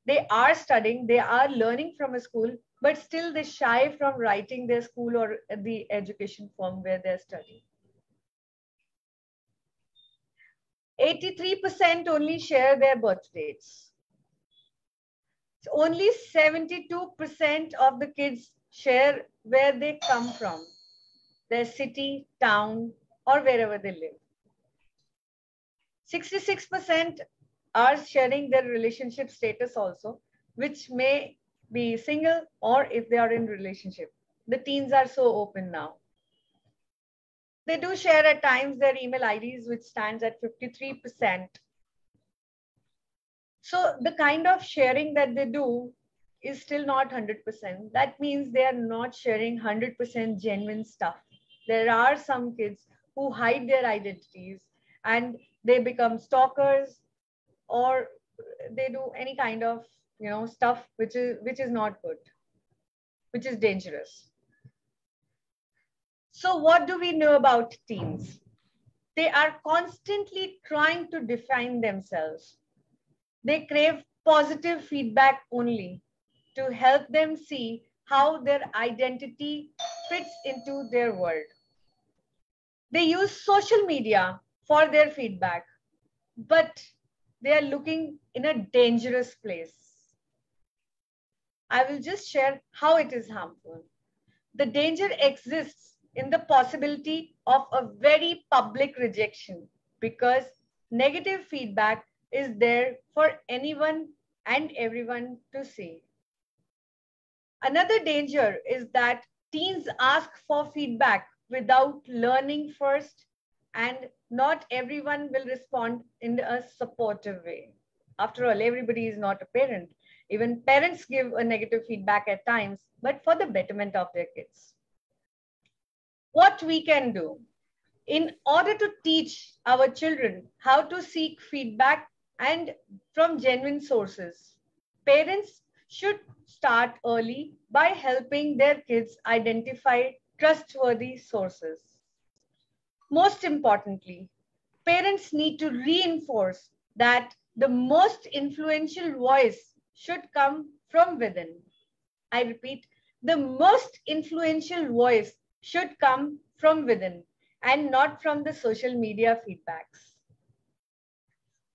they are studying, they are learning from a school, but still they shy from writing their school or the education firm where they're studying. 83% only share their birth dates. So only 72% of the kids share where they come from, their city, town, or wherever they live. 66% are sharing their relationship status also, which may be single or if they are in relationship. The teens are so open now. They do share at times their email IDs, which stands at 53%. So the kind of sharing that they do is still not 100%. That means they are not sharing 100% genuine stuff. There are some kids who hide their identities and they become stalkers or they do any kind of you know stuff which is which is not good which is dangerous. So what do we know about teens? They are constantly trying to define themselves. They crave positive feedback only to help them see how their identity fits into their world. They use social media for their feedback but they are looking in a dangerous place. I will just share how it is harmful. The danger exists in the possibility of a very public rejection because negative feedback is there for anyone and everyone to see. Another danger is that teens ask for feedback without learning first and not everyone will respond in a supportive way. After all, everybody is not a parent. Even parents give a negative feedback at times, but for the betterment of their kids. What we can do in order to teach our children how to seek feedback and from genuine sources, parents should start early by helping their kids identify trustworthy sources. Most importantly, parents need to reinforce that the most influential voice should come from within. I repeat, the most influential voice should come from within and not from the social media feedbacks.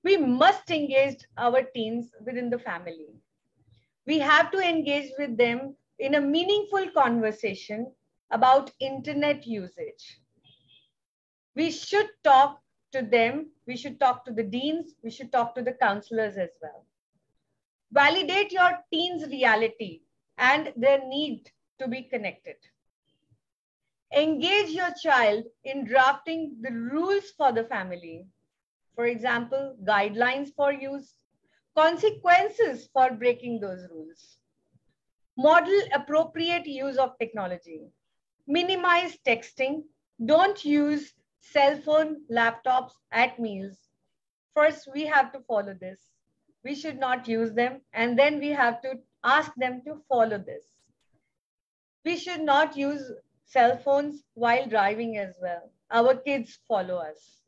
We must engage our teens within the family. We have to engage with them in a meaningful conversation about internet usage we should talk to them. We should talk to the deans. We should talk to the counselors as well. Validate your teen's reality and their need to be connected. Engage your child in drafting the rules for the family. For example, guidelines for use, consequences for breaking those rules. Model appropriate use of technology. Minimize texting. Don't use cell phone, laptops at meals. First, we have to follow this. We should not use them. And then we have to ask them to follow this. We should not use cell phones while driving as well. Our kids follow us.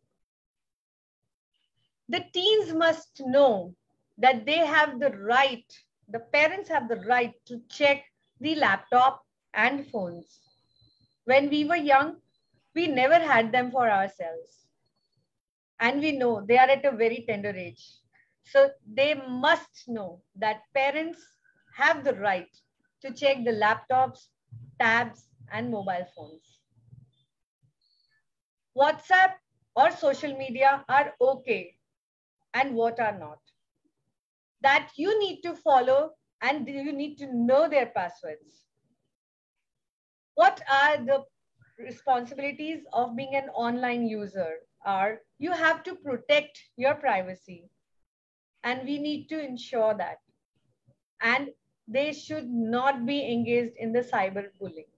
The teens must know that they have the right, the parents have the right to check the laptop and phones. When we were young, we never had them for ourselves. And we know they are at a very tender age. So they must know that parents have the right to check the laptops, tabs, and mobile phones. WhatsApp or social media are okay and what are not. That you need to follow and you need to know their passwords. What are the responsibilities of being an online user are you have to protect your privacy. And we need to ensure that. And they should not be engaged in the cyberbullying.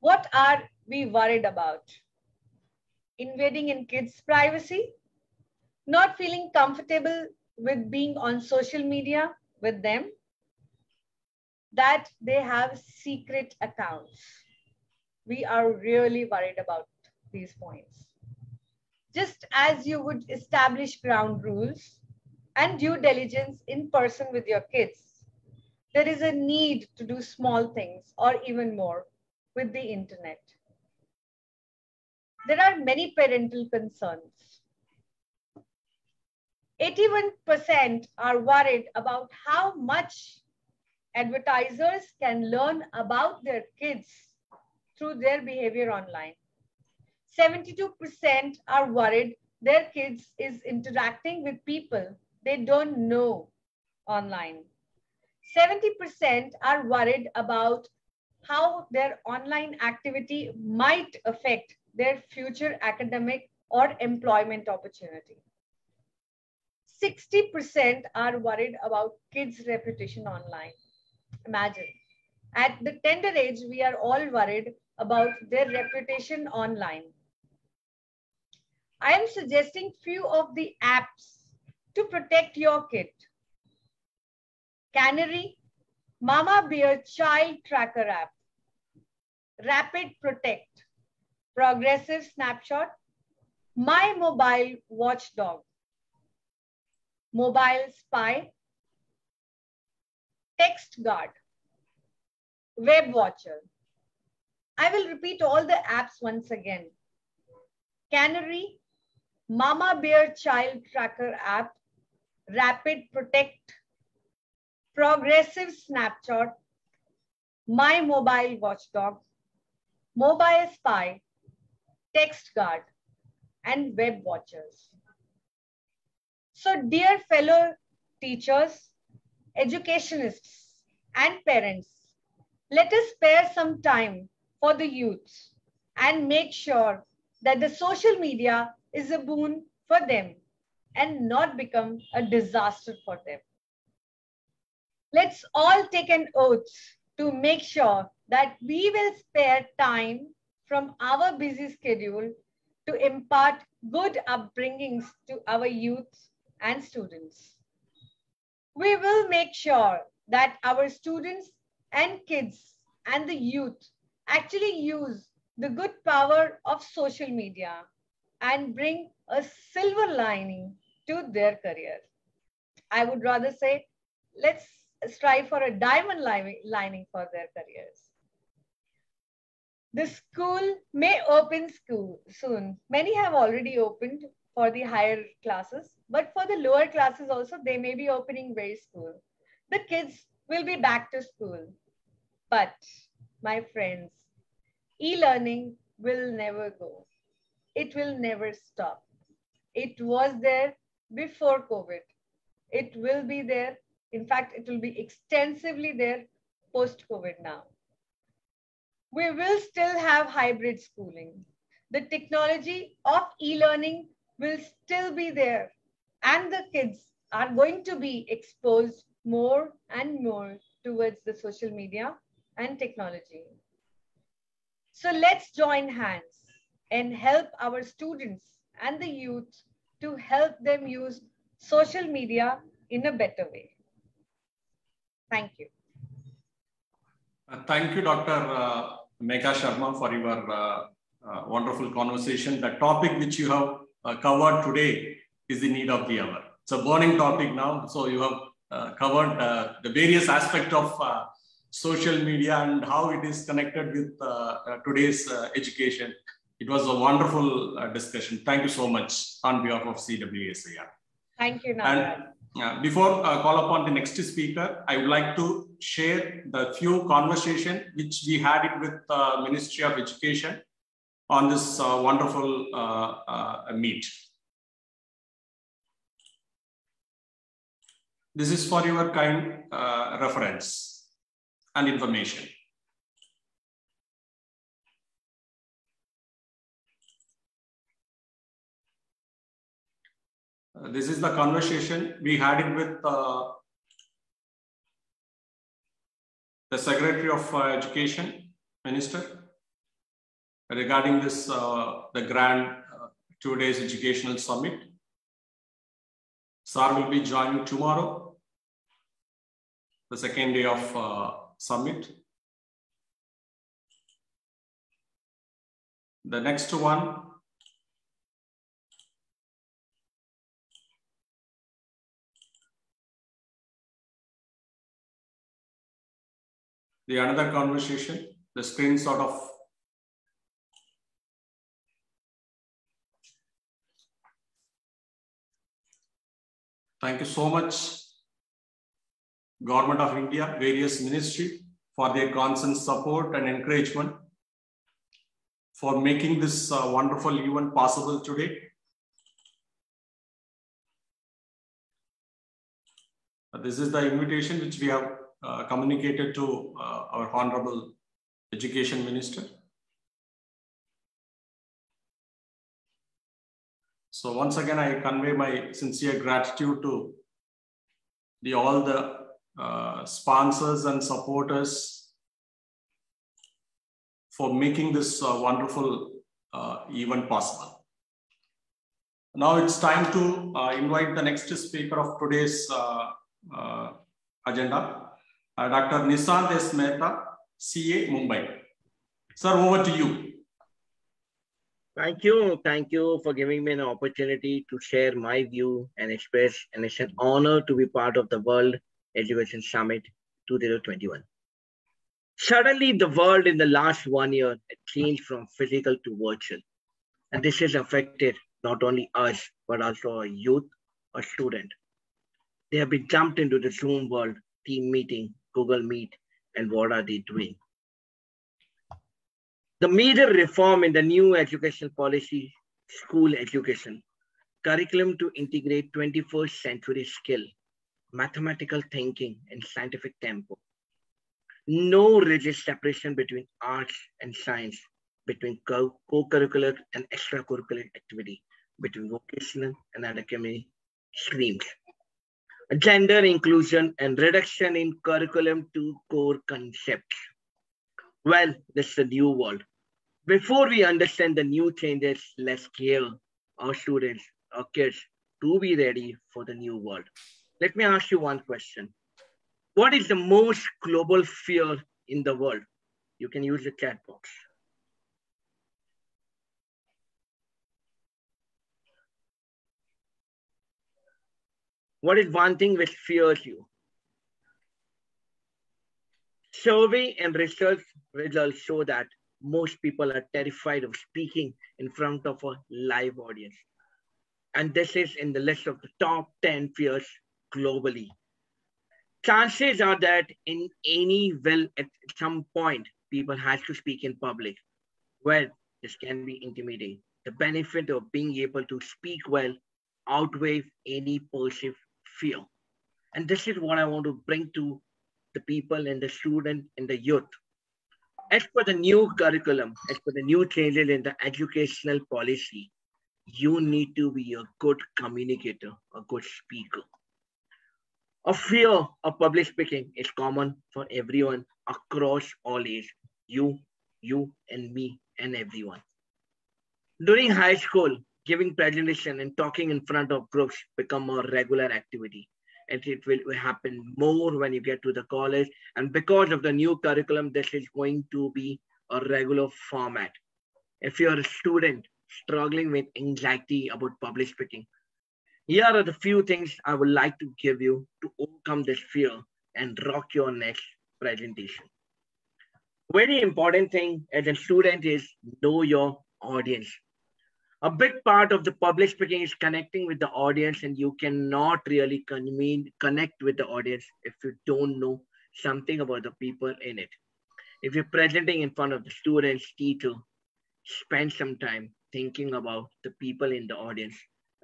What are we worried about? Invading in kids privacy? Not feeling comfortable with being on social media with them that they have secret accounts. We are really worried about these points. Just as you would establish ground rules and due diligence in person with your kids, there is a need to do small things or even more with the internet. There are many parental concerns. 81% are worried about how much advertisers can learn about their kids through their behavior online. 72% are worried their kids is interacting with people they don't know online. 70% are worried about how their online activity might affect their future academic or employment opportunity. 60% are worried about kids' reputation online. Imagine. At the tender age, we are all worried about their reputation online. I am suggesting few of the apps to protect your kid. Canary, Mama Bear Child Tracker app, Rapid Protect, Progressive Snapshot, My Mobile Watchdog, Mobile Spy, Text Guard, Web Watcher. I will repeat all the apps once again. Canary, Mama Bear Child Tracker app, Rapid Protect, Progressive Snapshot, My Mobile Watchdog, Mobile Spy, Text Guard, and Web Watchers. So dear fellow teachers, educationists, and parents, let us spare some time for the youth and make sure that the social media is a boon for them and not become a disaster for them. Let's all take an oath to make sure that we will spare time from our busy schedule to impart good upbringings to our youth and students. We will make sure that our students and kids and the youth actually use the good power of social media and bring a silver lining to their career. I would rather say, let's strive for a diamond lining for their careers. The school may open school soon. Many have already opened for the higher classes, but for the lower classes also, they may be opening very soon. The kids will be back to school. But my friends, e-learning will never go. It will never stop. It was there before COVID. It will be there. In fact, it will be extensively there post-COVID now. We will still have hybrid schooling. The technology of e-learning will still be there and the kids are going to be exposed more and more towards the social media and technology. So let's join hands and help our students and the youth to help them use social media in a better way. Thank you. Uh, thank you, Dr. Uh, Megha Sharma, for your uh, uh, wonderful conversation. The topic which you have uh, covered today is the need of the hour. It's a burning topic now. So you have uh, covered the various aspects of social media and how it is connected with today's education. It was a wonderful discussion. Thank you so much on behalf of CWSIR. Thank you, Nagaraj. Uh, before uh, call upon the next speaker, I would like to share the few conversation which we had it with uh, Ministry of Education on this uh, wonderful uh, meet. This is for your kind reference and information. Uh, this is the conversation we had it with uh, the Secretary of uh, Education, Minister, regarding this, uh, the grand uh, two days educational summit. SAR will be joining tomorrow, the second day of uh, summit. The next one the another conversation, the screen sort of Thank you so much, Government of India, various ministry for their constant support and encouragement for making this uh, wonderful event possible today. Uh, this is the invitation which we have uh, communicated to uh, our Honorable Education Minister. So once again, I convey my sincere gratitude to the all the uh, sponsors and supporters for making this uh, wonderful uh, event possible. Now it's time to uh, invite the next speaker of today's uh, agenda, Dr. Nishant S. Mehta, CA, Mumbai. Sir, over to you. Thank you. Thank you for giving me an opportunity to share my view and express, and it's an honor to be part of the World Education Summit 2021. Suddenly, the world in the last one year changed from physical to virtual. And this has affected not only us, but also our youth or student. They have been jumped into the Zoom world, team meeting, Google Meet, and what are they doing? The major reform in the new education policy, school education, curriculum to integrate 21st century skill, mathematical thinking, and scientific tempo. No rigid separation between arts and science, between co- co-curricular and extracurricular activity, between vocational and academic streams. Gender inclusion and reduction in curriculum to core concepts. Well, this is a new world. Before we understand the new changes, let's gear our students, our kids to be ready for the new world. Let me ask you one question. What is the most global fear in the world? You can use the chat box. What is one thing which fears you? Survey and research results show that most people are terrified of speaking in front of a live audience. And this is in the list of the top 10 fears globally. Chances are that in any well, at some point, people have to speak in public. Well, this can be intimidating. The benefit of being able to speak well outweighs any perceived fear. And this is what I want to bring to the people and the student and the youth. As per the new curriculum, as per the new changes in the educational policy, you need to be a good communicator, a good speaker. A fear of public speaking is common for everyone across all age. You, you, and me, and everyone. During high school, giving presentation and talking in front of groups become a regular activity and it will happen more when you get to the college and because of the new curriculum this is going to be a regular format if you're a student struggling with anxiety about public speaking here are the few things i would like to give you to overcome this fear and rock your next presentation. Very important thing as a student is know your audience. A big part of the public speaking is connecting with the audience and you cannot really con- connect with the audience if you don't know something about the people in it. If you're presenting in front of the students teacher spend some time thinking about the people in the audience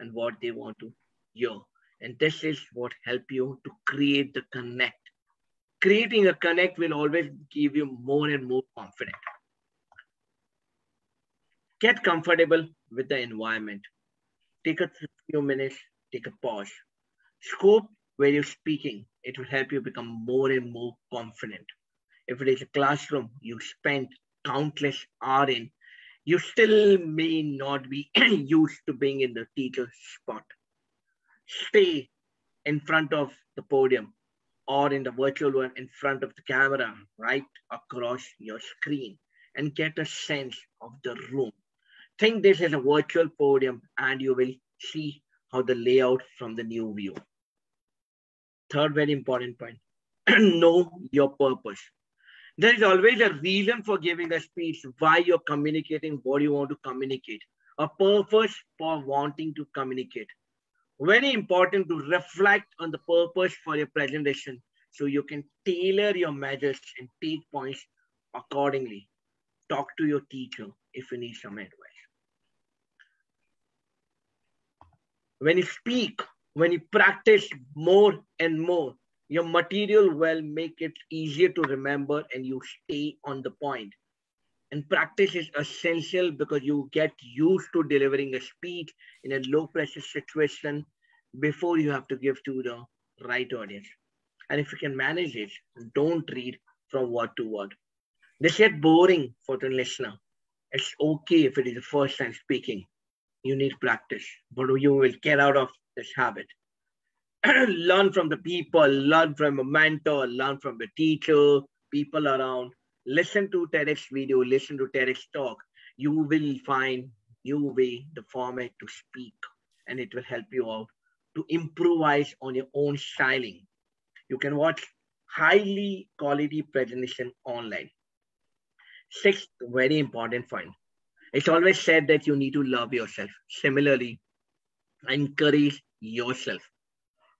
and what they want to hear and this is what help you to create the connect creating a connect will always give you more and more confidence Get comfortable with the environment. Take a few minutes, take a pause. Scope where you're speaking. It will help you become more and more confident. If it is a classroom you spent countless hours in, you still may not be used to being in the teacher's spot. Stay in front of the podium or in the virtual one in front of the camera right across your screen and get a sense of the room think this is a virtual podium and you will see how the layout from the new view. Third very important point, know your purpose. There is always a reason for giving a speech, why you're communicating, what you want to communicate, a purpose for wanting to communicate. Very important to reflect on the purpose for your presentation so you can tailor your measures and take points accordingly. Talk to your teacher if you need some advice. when you speak, when you practice more and more, Your material will make it easier to remember and you stay on the point. And practice is essential because you get used to delivering a speech in a low pressure situation before you have to give to the right audience. And if you can manage it, don't read from word to word. This get boring for the listener. It's okay if it is the first time speaking. You need practice, but you will get out of this habit. learn from the people, learn from a mentor, learn from the teacher, people around. Listen to TEDx video, listen to TEDx talk. You will find new way, the format to speak, and it will help you out to improvise on your own styling. You can watch highly quality presentation online. Sixth, very important point. It's always said that you need to love yourself. Similarly, encourage yourself.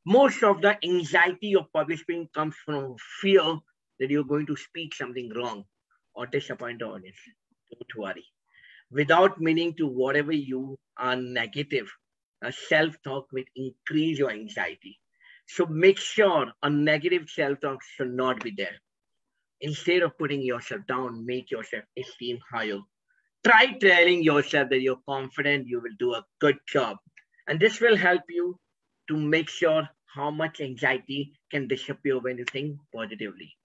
Most of the anxiety of public speaking comes from fear that you're going to speak something wrong or disappoint the audience. Don't worry. Without meaning to whatever you are negative, a self-talk will increase your anxiety. So make sure a negative self-talk should not be there. Instead of putting yourself down, make yourself esteem higher. Try telling yourself that you're confident you will do a good job. And this will help you to make sure how much anxiety can disappear when you think positively.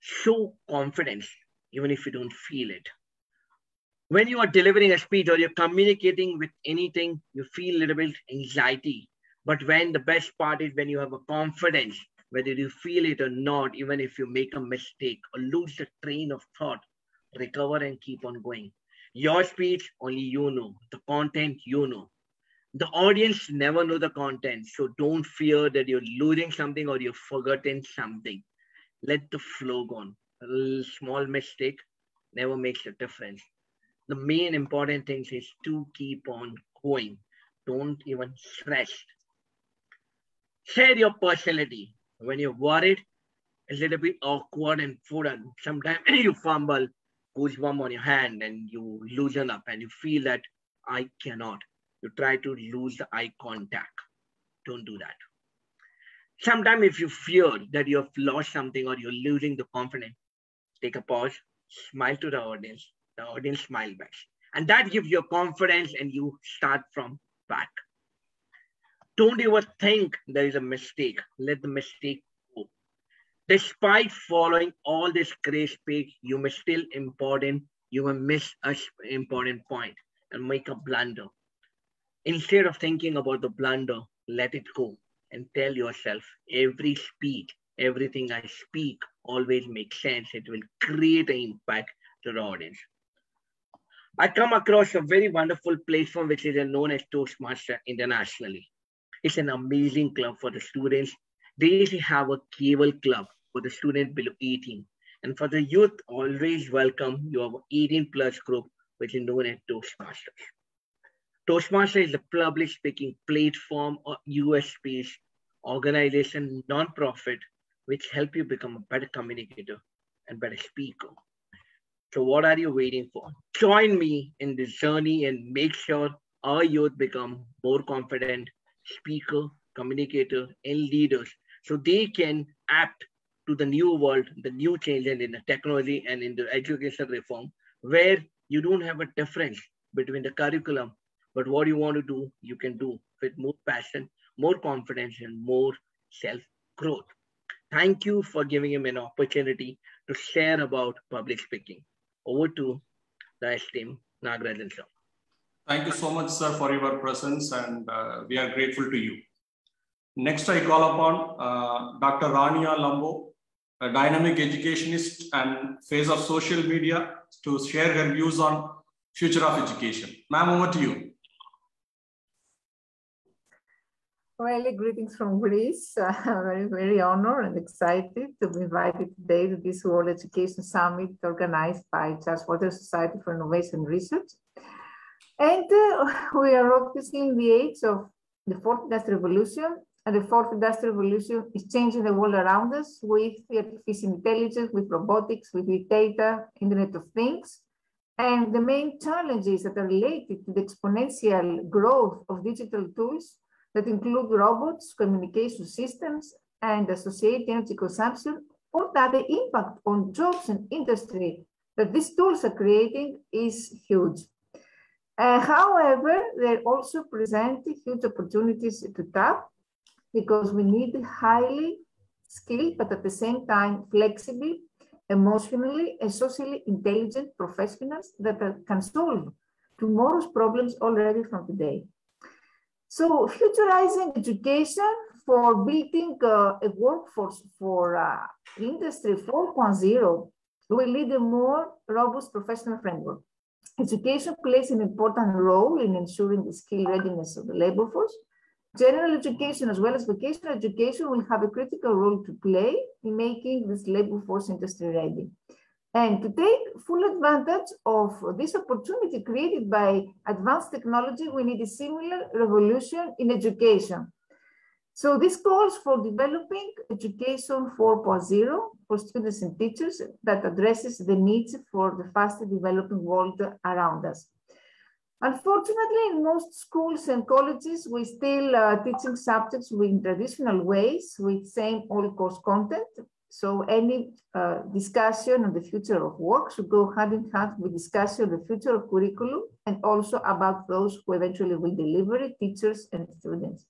Show confidence, even if you don't feel it. When you are delivering a speech or you're communicating with anything, you feel a little bit anxiety. But when the best part is when you have a confidence, whether you feel it or not, even if you make a mistake or lose the train of thought, recover and keep on going. Your speech, only you know. The content, you know. The audience never know the content. So don't fear that you're losing something or you've forgotten something. Let the flow go on. A small mistake never makes a difference. The main important thing is to keep on going. Don't even stress. Share your personality. When you're worried, a little bit awkward and foreign. Sometimes you fumble, goosebump on your hand, and you loosen up and you feel that I cannot. You try to lose the eye contact. Don't do that. Sometimes if you fear that you have lost something or you're losing the confidence, take a pause, smile to the audience, the audience smile back. And that gives you confidence and you start from back. Don't ever think there is a mistake. Let the mistake go. Despite following all this great speech, you may still important, you may miss an important point and make a blunder. Instead of thinking about the blunder, let it go and tell yourself every speech, everything I speak always makes sense. It will create an impact to the audience. I come across a very wonderful platform which is known as Toastmaster internationally. It's an amazing club for the students. They have a Gavel Club for the student below 18. And for the youth, always welcome your 18 plus group, which is known as Toastmasters. Toastmaster is a public speaking platform or US-based organization, non-profit, which help you become a better communicator and better speaker. So what are you waiting for? Join me in this journey and make sure our youth become more confident speaker, communicator, and leaders so they can act to the new world, the new changes in the technology and in the education reform, where you don't have a difference between the curriculum, but what you want to do, you can do with more passion, more confidence, and more self-growth. Thank you for giving him an opportunity to share about public speaking. Over to the esteemed Nagarajan sir. Thank you so much, sir, for your presence, and uh, we are grateful to you. Next, I call upon uh, Dr. Rania Lampou, a dynamic educationist and face of social media, to share her views on future of education. Ma'am, over to you. Well, greetings from Greece. Uh, very, very honored and excited to be invited today to this World Education Summit organized by Charles Walter Society for Innovation Research. And uh, we are obviously in the age of the fourth industrial revolution. And the fourth industrial revolution is changing the world around us with artificial intelligence, with robotics, with big data, Internet of Things. And the main challenges that are related to the exponential growth of digital tools that include robots, communication systems, and associated energy consumption, or that the impact on jobs and industry that these tools are creating is huge. Uh, however, they also present huge opportunities to tap because we need highly skilled, but at the same time flexible, emotionally and socially intelligent professionals that can solve tomorrow's problems already from today. So futurizing education for building uh, a workforce for uh, industry 4.0 will need a more robust professional framework. Education plays an important role in ensuring the skill readiness of the labor force. General education as well as vocational education will have a critical role to play in making this labor force industry ready. And to take full advantage of this opportunity created by advanced technology, we need a similar revolution in education. So this calls for developing education 4.0 for students and teachers that addresses the needs for the fast developing world around us. Unfortunately, in most schools and colleges, we still uh, teaching subjects in traditional ways with same old course content. So any uh, discussion on the future of work should go hand in hand with discussion of the future of curriculum and also about those who eventually will deliver it, teachers and students.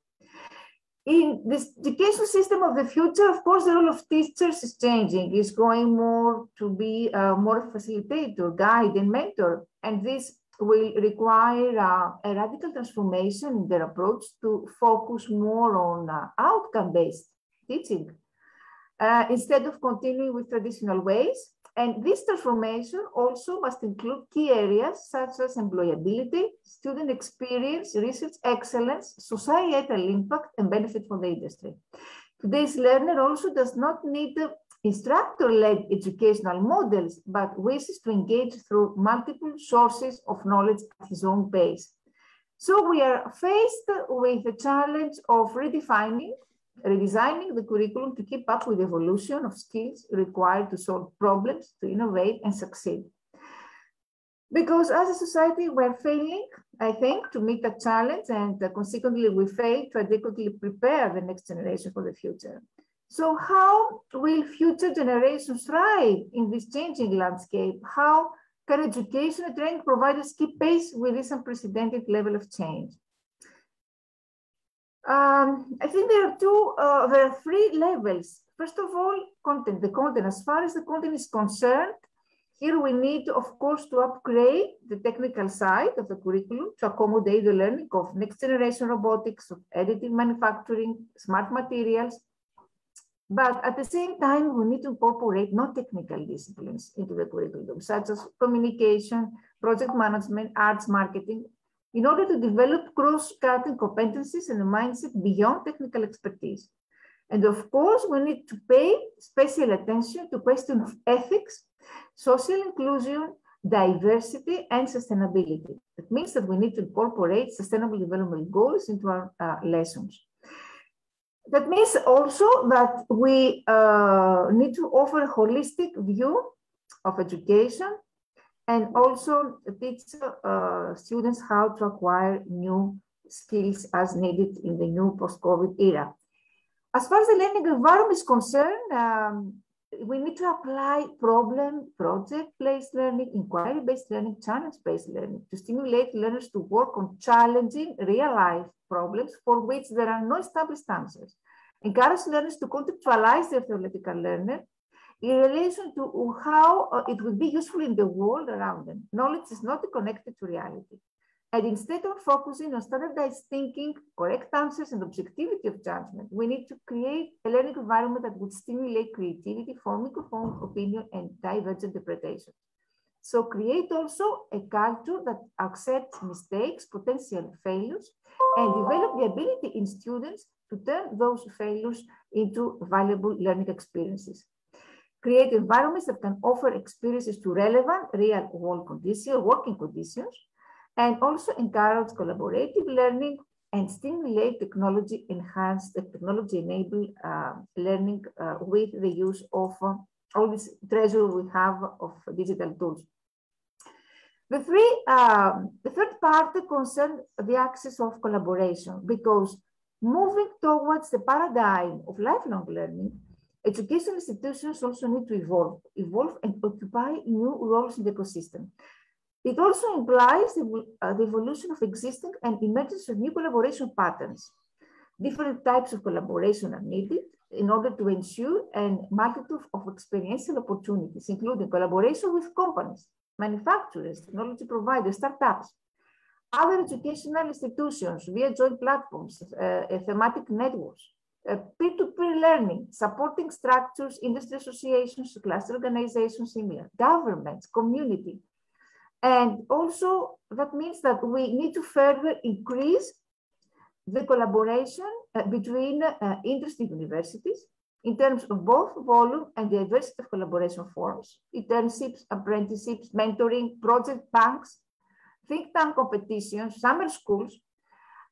In this education system of the future, of course, the role of teachers is changing. It's going more to be more facilitator, guide, and mentor. And this will require uh, a radical transformation in their approach to focus more on uh, outcome-based teaching uh, instead of continuing with traditional ways. And this transformation also must include key areas such as employability, student experience, research excellence, societal impact, and benefit for the industry. Today's learner also does not need instructor-led educational models, but wishes to engage through multiple sources of knowledge at his own pace. So we are faced with the challenge of redefining redesigning the curriculum to keep up with the evolution of skills required to solve problems, to innovate and succeed. Because as a society, we're failing, I think, to meet that challenge and uh, consequently we fail to adequately prepare the next generation for the future. So how will future generations thrive in this changing landscape? How can education and training providers keep pace with this unprecedented level of change? Um, I think there are two, uh, there are three levels. First of all, content, the content. As far as the content is concerned, here we need, of course, to upgrade the technical side of the curriculum to accommodate the learning of next generation robotics, of additive manufacturing, smart materials. But at the same time, we need to incorporate non-technical disciplines into the curriculum, such as communication, project management, arts marketing, in order to develop cross-cutting competencies and a mindset beyond technical expertise. And of course, we need to pay special attention to questions of ethics, social inclusion, diversity, and sustainability. That means that we need to incorporate sustainable development goals into our uh, lessons. That means also that we uh, need to offer a holistic view of education and also teach uh, students how to acquire new skills as needed in the new post-COVID era. As far as the learning environment is concerned, um, we need to apply problem, project-based learning, inquiry-based learning, challenge-based learning to stimulate learners to work on challenging real-life problems for which there are no established answers. Encourage learners to conceptualize their theoretical learning in relation to how uh, it would be useful in the world around them. Knowledge is not connected to reality. And instead of focusing on standardized thinking, correct answers, and objectivity of judgment, we need to create a learning environment that would stimulate creativity, forming own opinion, and divergent interpretation. So create also a culture that accepts mistakes, potential failures, and develop the ability in students to turn those failures into valuable learning experiences create environments that can offer experiences to relevant real world conditions, working conditions, and also encourage collaborative learning and stimulate technology enhanced, technology enabled uh, learning uh, with the use of uh, all this treasure we have of digital tools. The three, um, the third part concerns the access of collaboration because Moving towards the paradigm of lifelong learning, educational institutions also need to evolve, evolve and occupy new roles in the ecosystem. It also implies the, uh, the evolution of existing and emergence of new collaboration patterns. Different types of collaboration are needed in order to ensure a multitude of experiential opportunities, including collaboration with companies, manufacturers, technology providers, startups, other educational institutions via joint platforms, uh, thematic networks, uh, peer-to-peer learning, supporting structures, industry associations, cluster organizations, similar, governments, community. And also that means that we need to further increase the collaboration uh, between uh, industry universities in terms of both volume and diversity of collaboration forms, internships, apprenticeships, mentoring, project banks, think tank competitions, summer schools,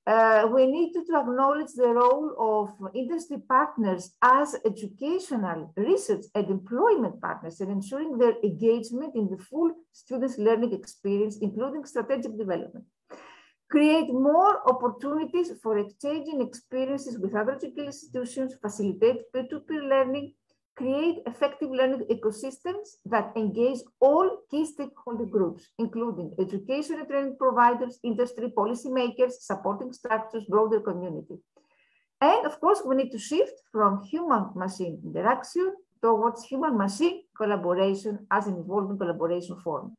uh, we need to, acknowledge the role of industry partners as educational, research, and employment partners and ensuring their engagement in the full students' learning experience, including strategic development. Create more opportunities for exchanging experiences with other educational institutions, facilitate peer-to-peer -peer learning, create effective learning ecosystems that engage all key stakeholder groups, including education and training providers, industry policymakers, supporting structures, broader community. And of course, we need to shift from human-machine interaction towards human-machine collaboration as an evolving collaboration form.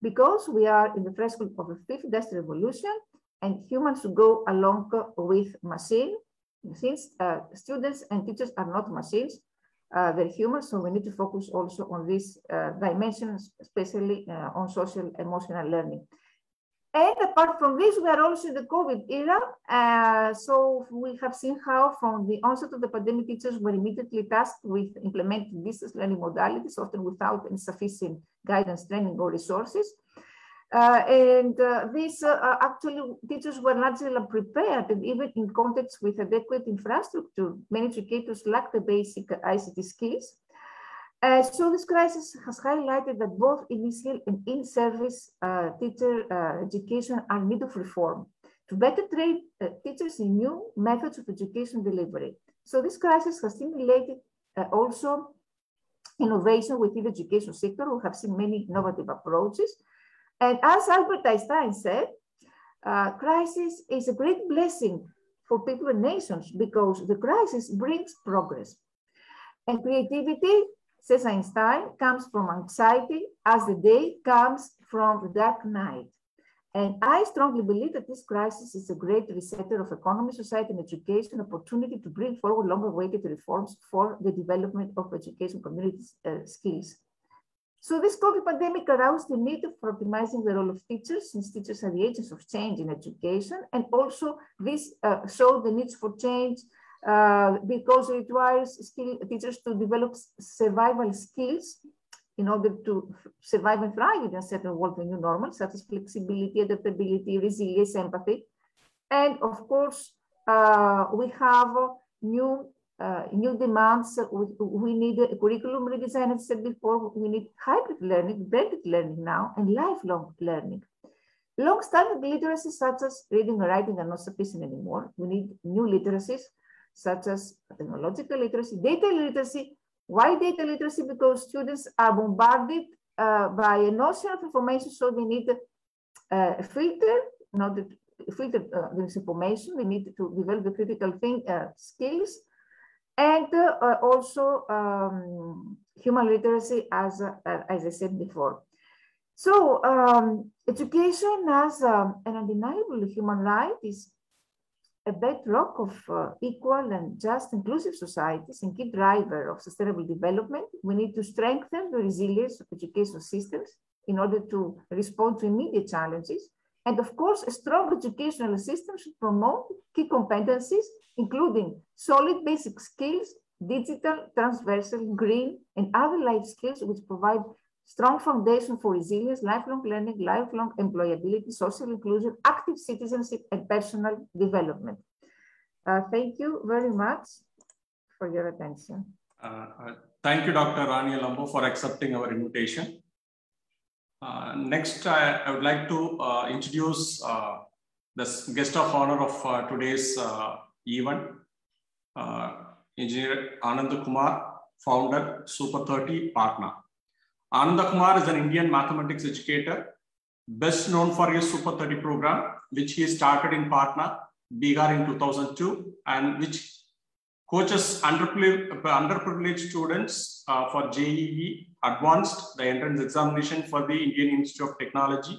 Because we are in the threshold of the fifth industrial revolution and humans should go along with machine, since uh, students and teachers are not machines, uh, they're humans, so we need to focus also on this uh, dimension, especially uh, on social emotional learning. And apart from this, we are also in the COVID era. Uh, so we have seen how from the onset of the pandemic, teachers were immediately tasked with implementing distance learning modalities, often without insufficient guidance, training, or resources. Uh, and uh, these uh, actually teachers were largely prepared and even in context with adequate infrastructure, many educators lack the basic ICT skills. Uh, so this crisis has highlighted that both initial and in-service uh, teacher uh, education are need of reform to better train teachers in new methods of education delivery. So this crisis has stimulated also innovation within the education sector. We have seen many innovative approaches and as Albert Einstein said, uh, crisis is a great blessing for people and nations because the crisis brings progress. And creativity, says Einstein, comes from anxiety as the day comes from the dark night. And I strongly believe that this crisis is a great resetter of economy, society, and education, opportunity to bring forward long-awaited reforms for the development of education community uh, skills so this COVID pandemic aroused the need for optimizing the role of teachers, since teachers are the agents of change in education. And also this uh, showed the needs for change uh, because it requires skill, teachers to develop survival skills in order to survive and thrive in a certain world, the new normal, such as flexibility, adaptability, resilience, empathy. And of course, uh, we have new uh, new demands. We, we need a curriculum redesign, as I said before. We need hybrid learning, blended learning now, and lifelong learning. Long-standing literacies such as reading and writing are not sufficient anymore. We need new literacies such as technological literacy, data literacy. Why data literacy? Because students are bombarded uh, by an ocean of information, so they need uh, a filter, not filter uh, this information. They need to develop the critical think uh, skills and uh, also um, human literacy, as, uh, as I said before. So um, education as um, an undeniable human right is a bedrock of uh, equal and just inclusive societies and key driver of sustainable development. We need to strengthen the resilience of education systems in order to respond to immediate challenges. And of course, a strong educational system should promote key competencies including solid basic skills, digital, transversal, green, and other life skills which provide strong foundation for resilience, lifelong learning, lifelong employability, social inclusion, active citizenship, and personal development. Uh, thank you very much for your attention. Uh, uh, thank you, Dr. Rania Alambo, for accepting our invitation. Uh, next, I, I, would like to uh, introduce uh, the guest of honor of today's E1. Uh, Engineer Anand Kumar, founder, Super 30 partner. Anand Kumar is an Indian mathematics educator, best known for his Super 30 program, which he started in Patna, Bihar in 2002, and which coaches underprivileged students uh, for JEE Advanced, the entrance examination for the Indian Institute of Technology.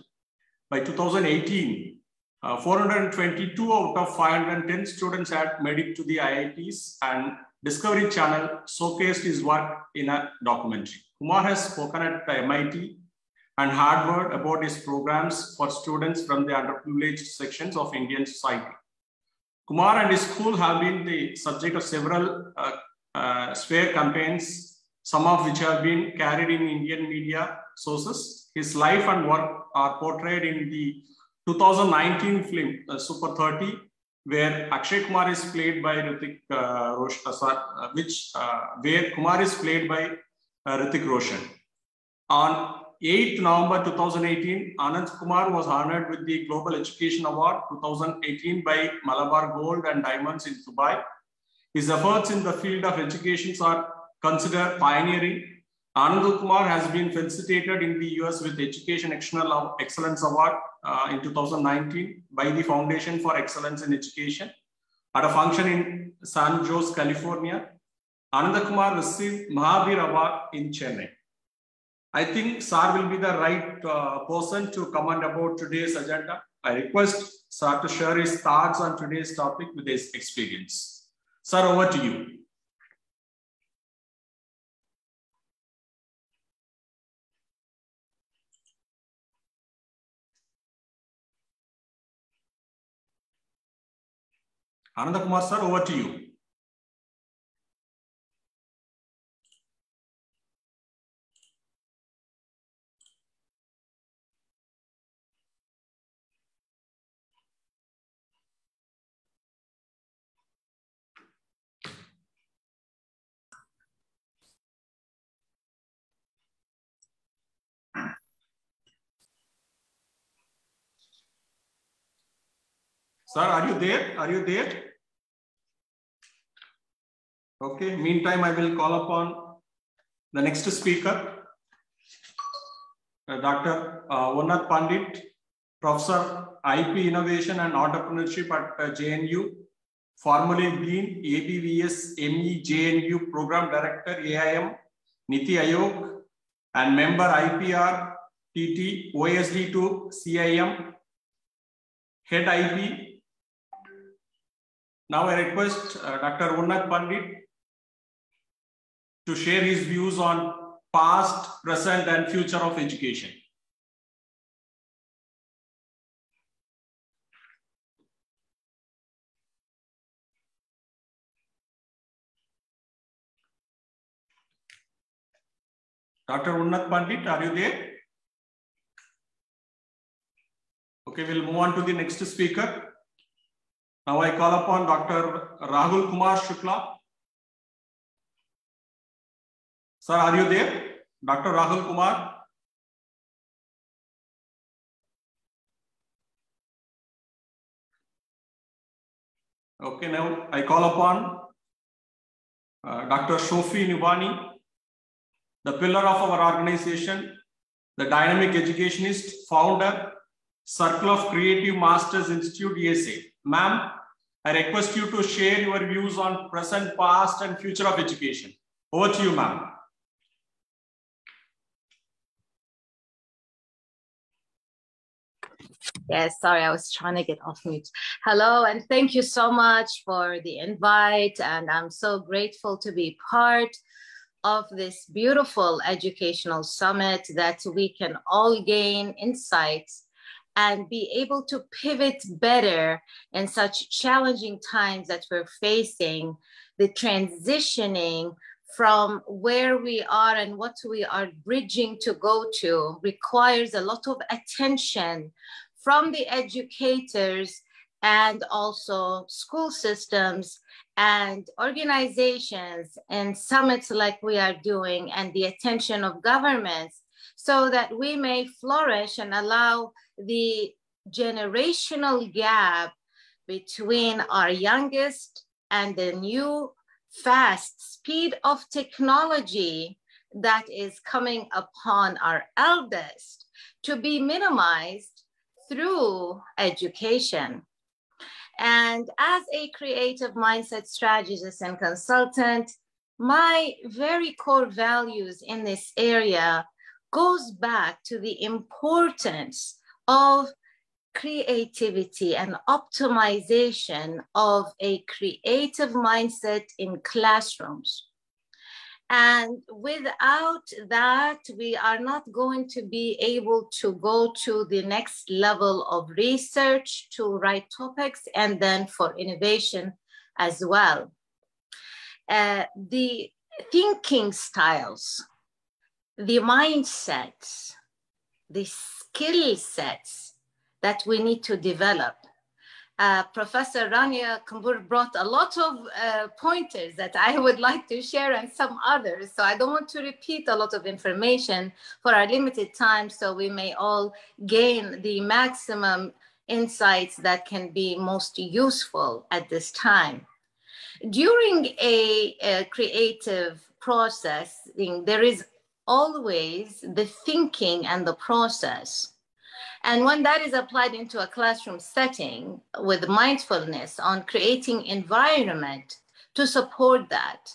By 2018, uh, 422 out of 510 students had made it to the IITs and Discovery Channel showcased his work in a documentary. Kumar has spoken at the MIT and Harvard about his programs for students from the underprivileged sections of Indian society. Kumar and his school have been the subject of several uh, uh, swear campaigns, some of which have been carried in Indian media sources. His life and work are portrayed in the 2019 film uh, Super 30, where Akshay Kumar is played by Hrithik uh, Roshan, uh, which uh, where Kumar is played by uh, Hrithik Roshan. On 8th November 2018, Anand Kumar was honored with the Global Education Award 2018 by Malabar Gold and Diamonds in Dubai. His efforts in the field of education are considered pioneering. Anand Kumar has been felicitated in the US with Education Excellence Award uh, in 2019 by the Foundation for Excellence in Education at a function in San Jose, California. Anand Kumar received Mahavir Award in Chennai. I think Sir will be the right uh, person to comment about today's agenda. I request Sir to share his thoughts on today's topic with his experience. Sir, over to you. Ananda Kumar, sir, over to you. Sir, are you there? Are you there? Okay, meantime, I will call upon the next speaker, uh, Dr. Uh, Pandit, Professor IP Innovation and Entrepreneurship at uh, JNU, formerly Dean ABVS ME JNU Program Director AIM, Niti Aayog, and member IPR TT OSD to CIM, Head IP now I request uh, Dr. Onnath Pandit to share his views on past, present, and future of education. Dr. Onnath Pandit, are you there? Okay, we'll move on to the next speaker. Now I call upon Dr. Rahul Kumar Shukla. Sir, are you there? Dr. Rahul Kumar? Okay, now I call upon uh, Dr. Shofi Nubani, the pillar of our organization, the dynamic educationist, founder, Circle of Creative Masters Institute, ESA. Ma'am, I request you to share your views on present, past, and future of education. Over to you, ma'am. Yes, sorry, I was trying to get off mute. Hello, and thank you so much for the invite. And I'm so grateful to be part of this beautiful educational summit that we can all gain insights and be able to pivot better in such challenging times that we're facing, the transitioning from where we are and what we are bridging to go to requires a lot of attention from the educators and also school systems and organizations and summits like we are doing and the attention of governments so that we may flourish and allow the generational gap between our youngest and the new fast speed of technology that is coming upon our eldest to be minimized through education. And as a creative mindset strategist and consultant, my very core values in this area goes back to the importance of creativity and optimization of a creative mindset in classrooms. And without that, we are not going to be able to go to the next level of research to write topics and then for innovation as well. Uh, the thinking styles, the mindsets, the skill sets that we need to develop uh, Professor Rania Kambur brought a lot of uh, pointers that I would like to share and some others. So I don't want to repeat a lot of information for our limited time so we may all gain the maximum insights that can be most useful at this time. During a, a creative process, there is always the thinking and the process. And when that is applied into a classroom setting with mindfulness on creating environment to support that,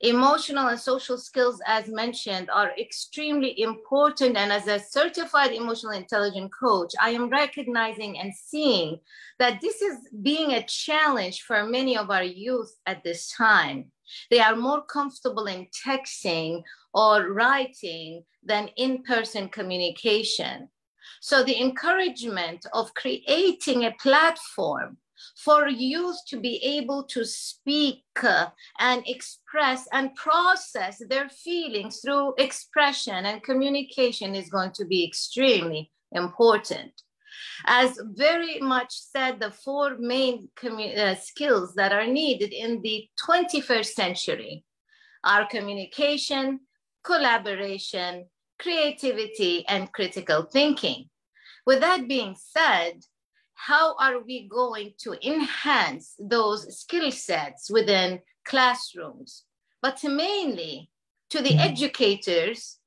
emotional and social skills, as mentioned, are extremely important. And as a certified emotional intelligence coach, I am recognizing and seeing that this is being a challenge for many of our youth at this time. They are more comfortable in texting or writing than in person communication. So the encouragement of creating a platform for youth to be able to speak uh, and express and process their feelings through expression and communication is going to be extremely important. As very much said, the four main uh, skills that are needed in the 21st century are communication, collaboration, creativity, and critical thinking. With that being said, how are we going to enhance those skill sets within classrooms, but mainly to the mm-hmm. educators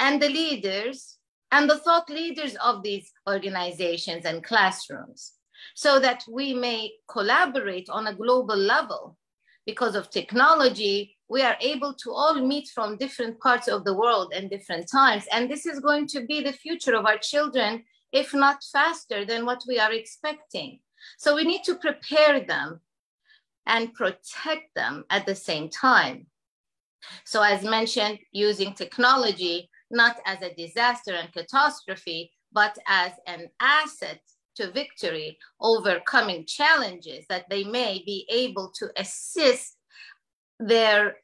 and the leaders and the thought leaders of these organizations and classrooms so that we may collaborate on a global level. Because of technology we are able to all meet from different parts of the world and different times. And this is going to be the future of our children if not faster than what we are expecting. So we need to prepare them and protect them at the same time. So as mentioned, using technology, not as a disaster and catastrophe, but as an asset to victory, overcoming challenges that they may be able to assist their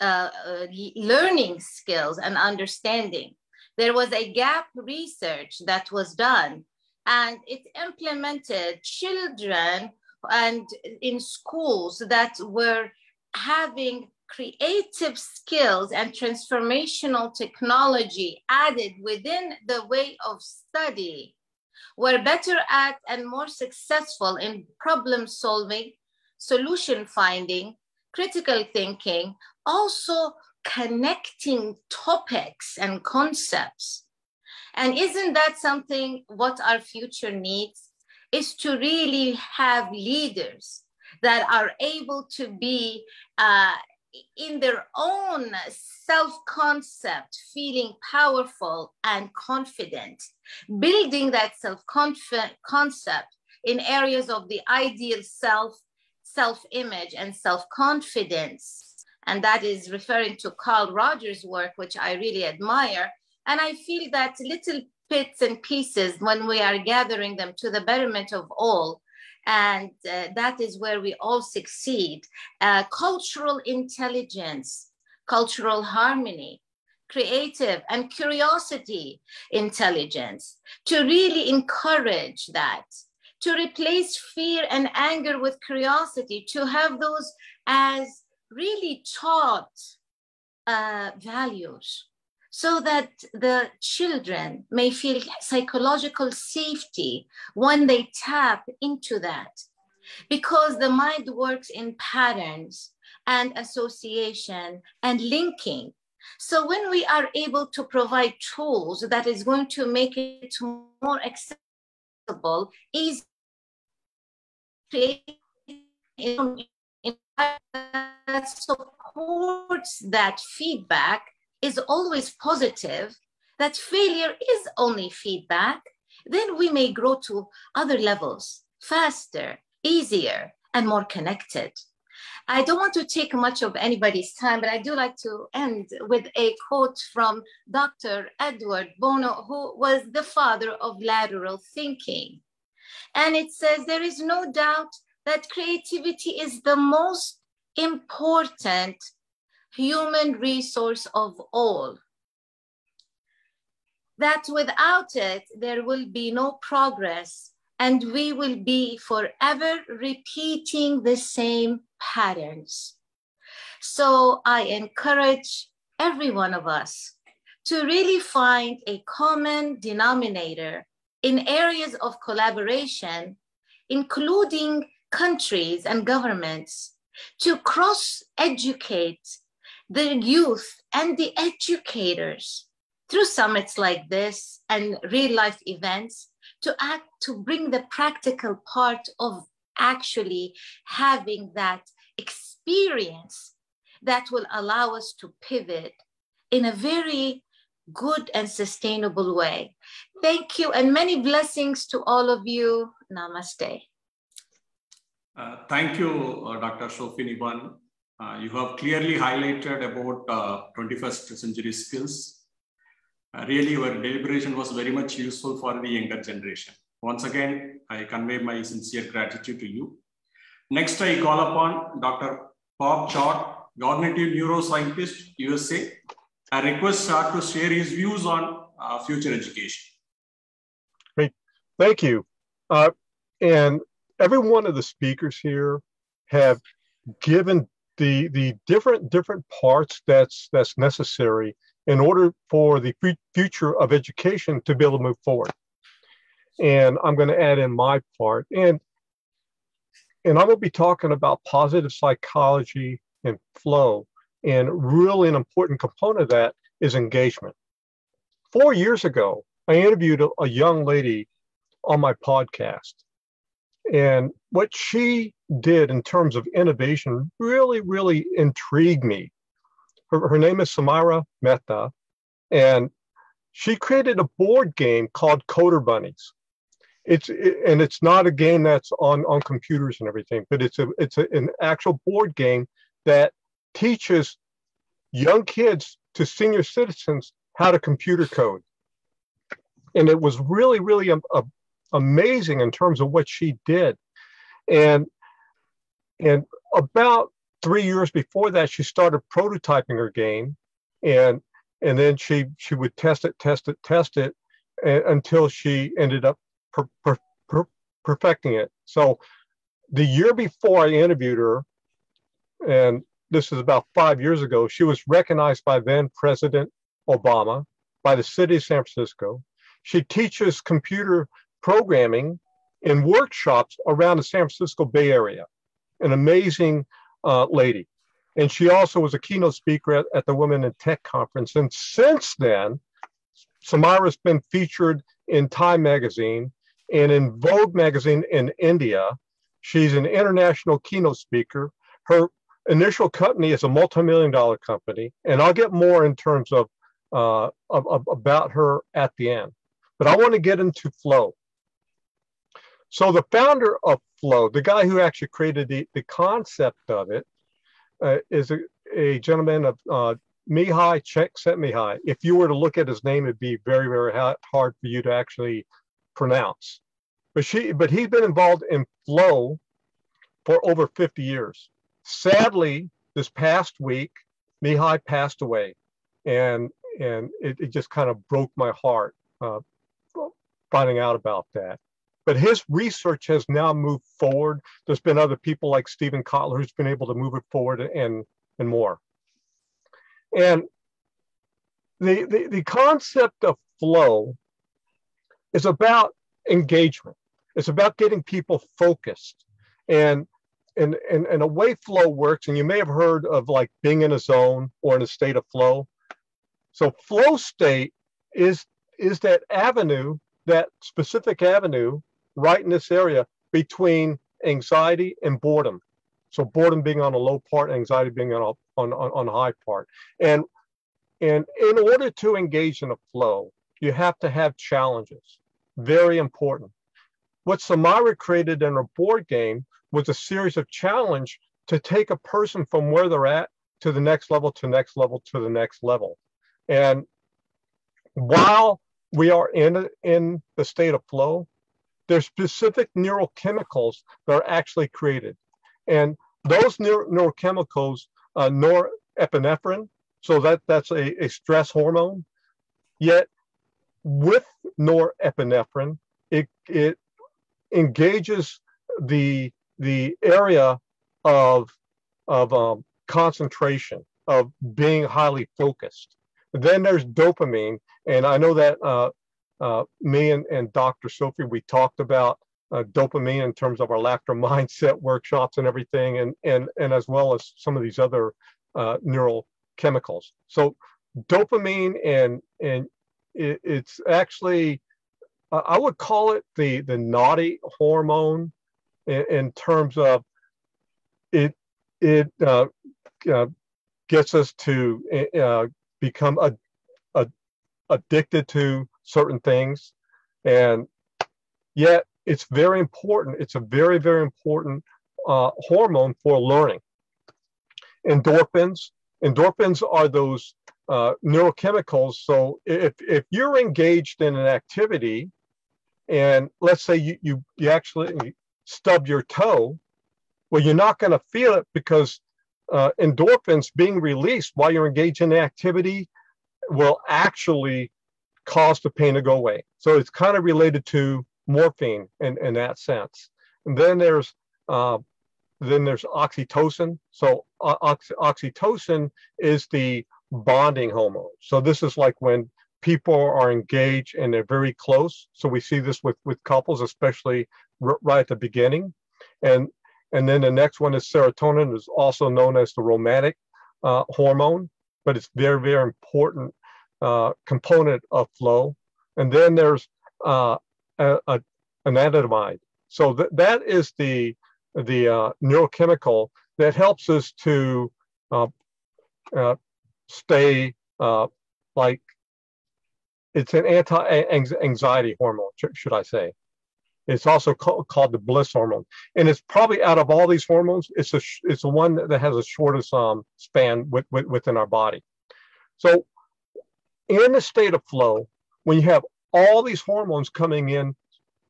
uh, uh, learning skills and understanding there was a gap research that was done and it implemented children and in schools that were having creative skills and transformational technology added within the way of study were better at and more successful in problem solving solution finding critical thinking also connecting topics and concepts. And isn't that something what our future needs? Is to really have leaders that are able to be uh, in their own self concept, feeling powerful and confident, building that self concept in areas of the ideal self, self image, and self confidence and that is referring to Carl Rogers' work, which I really admire. And I feel that little bits and pieces, when we are gathering them to the betterment of all, and uh, that is where we all succeed. Uh, cultural intelligence, cultural harmony, creative and curiosity intelligence, to really encourage that, to replace fear and anger with curiosity, to have those as really taught uh, values so that the children may feel psychological safety when they tap into that. because the mind works in patterns and association and linking. So when we are able to provide tools that is going to make it more accessible, easy, that supports that feedback is always positive, that failure is only feedback, then we may grow to other levels faster, easier, and more connected. I don't want to take much of anybody's time, but I do like to end with a quote from Dr. Edward Bono, who was the father of lateral thinking. And it says, There is no doubt that creativity is the most important human resource of all. That without it, there will be no progress and we will be forever repeating the same patterns. So I encourage every one of us to really find a common denominator in areas of collaboration, including countries and governments, to cross educate the youth and the educators through summits like this and real life events to act to bring the practical part of actually having that experience that will allow us to pivot in a very good and sustainable way. Thank you and many blessings to all of you. Namaste. Uh, thank you, uh, Dr. Sophie Niban. Uh, you have clearly highlighted about 21st uh, century skills. Uh, really, your deliberation was very much useful for the younger generation. Once again, I convey my sincere gratitude to you. Next, I call upon Dr. Bob Chott, cognitive neuroscientist, USA. I request Chott to share his views on future education. Great, thank you. and every one of the speakers here have given the the different different parts that's that's necessary in order for the future of education to be able to move forward. And i'm going to add in my part. And and i'm going to be talking about positive psychology and flow. And really an important component of that is engagement. Four years ago i interviewed a, a young lady on my podcast and what she did in terms of innovation really, really intrigued me. Her, her name is Samaira Mehta, and she created a board game called CoderBunnyz. It's it, and it's not a game that's on on computers and everything, but it's a it's a, an actual board game that teaches young kids to senior citizens how to computer code. And it was really, really a, a, amazing in terms of what she did. And and about three years before that, she started prototyping her game, and and then she she would test it, test it, test it, and, until she ended up per, per, per, perfecting it. So the year before I interviewed her, and this is about five years ago, she was recognized by then President Obama, by the city of San Francisco. She teaches computer programming in workshops around the San Francisco Bay Area. An amazing uh, lady. And she also was a keynote speaker at, at the Women in Tech Conference. And since then, Samaira's been featured in Time Magazine and in Vogue Magazine in India. She's an international keynote speaker. Her initial company is a multi-million dollar company. And I'll get more in terms of, uh, of, of about her at the end. But I want to get into flow. So the founder of Flow, the guy who actually created the, the concept of it, uh, is a, a, gentleman of uh, Mihai Csikszentmihalyi. If you were to look at his name, it'd be very, very hard for you to actually pronounce. But she, but he's been involved in Flow for over 50 years. Sadly, this past week, Mihai passed away, and and it, it just kind of broke my heart uh, finding out about that. But his research has now moved forward. There's been other people like Steven Kotler who's been able to move it forward and, and more. And the, the, the concept of flow is about engagement. It's about getting people focused. And and, and and a way flow works, and you may have heard of like being in a zone or in a state of flow. So flow state is is that avenue, that specific avenue right in this area between anxiety and boredom. So boredom being on a low part, anxiety being on a on, on, on high part. And and in order to engage in a flow, you have to have challenges. Very important. What Samaira created in her board game was a series of challenge to take a person from where they're at to the next level, to next level, to the next level. And while we are in, in the state of flow, there's specific neurochemicals that are actually created. And those neuro- neurochemicals, uh, norepinephrine, so that, that's a, a stress hormone. Yet with norepinephrine, it, it engages the the area of of um, concentration of being highly focused. Then there's dopamine, and I know that uh, uh, me and, and Dr. Sophie we talked about uh, dopamine in terms of our laughter mindset workshops and everything, and and and as well as some of these other uh, neural chemicals. So dopamine and and it, it's actually I would call it the the naughty hormone in, in terms of it it uh, uh, gets us to uh, become a, a, addicted to certain things. And yet it's very important it's a very very important uh, hormone for learning. Endorphins endorphins are those uh, neurochemicals. So if, if you're engaged in an activity and let's say you, you, you actually stub your toe, well, you're not going to feel it because uh, endorphins being released while you're engaged in the activity will actually cause the pain to go away. So it's kind of related to morphine in, in that sense. And then there's uh, then there's oxytocin. So oxy- oxytocin is the bonding hormone. So this is like when people are engaged and they're very close. So we see this with with couples, especially r- right at the beginning, and and then the next one is serotonin, is also known as the romantic uh, hormone, but it's very very important uh, component of flow. And then there's uh, a, a, anandamide. So th- that is the the uh, neurochemical that helps us to uh, uh, stay like it's an anti-anxiety hormone, should I say. It's also called the bliss hormone, and it's probably out of all these hormones, it's a it's the one that has the shortest um, span with, with, within our body. So, in the state of flow, when you have all these hormones coming in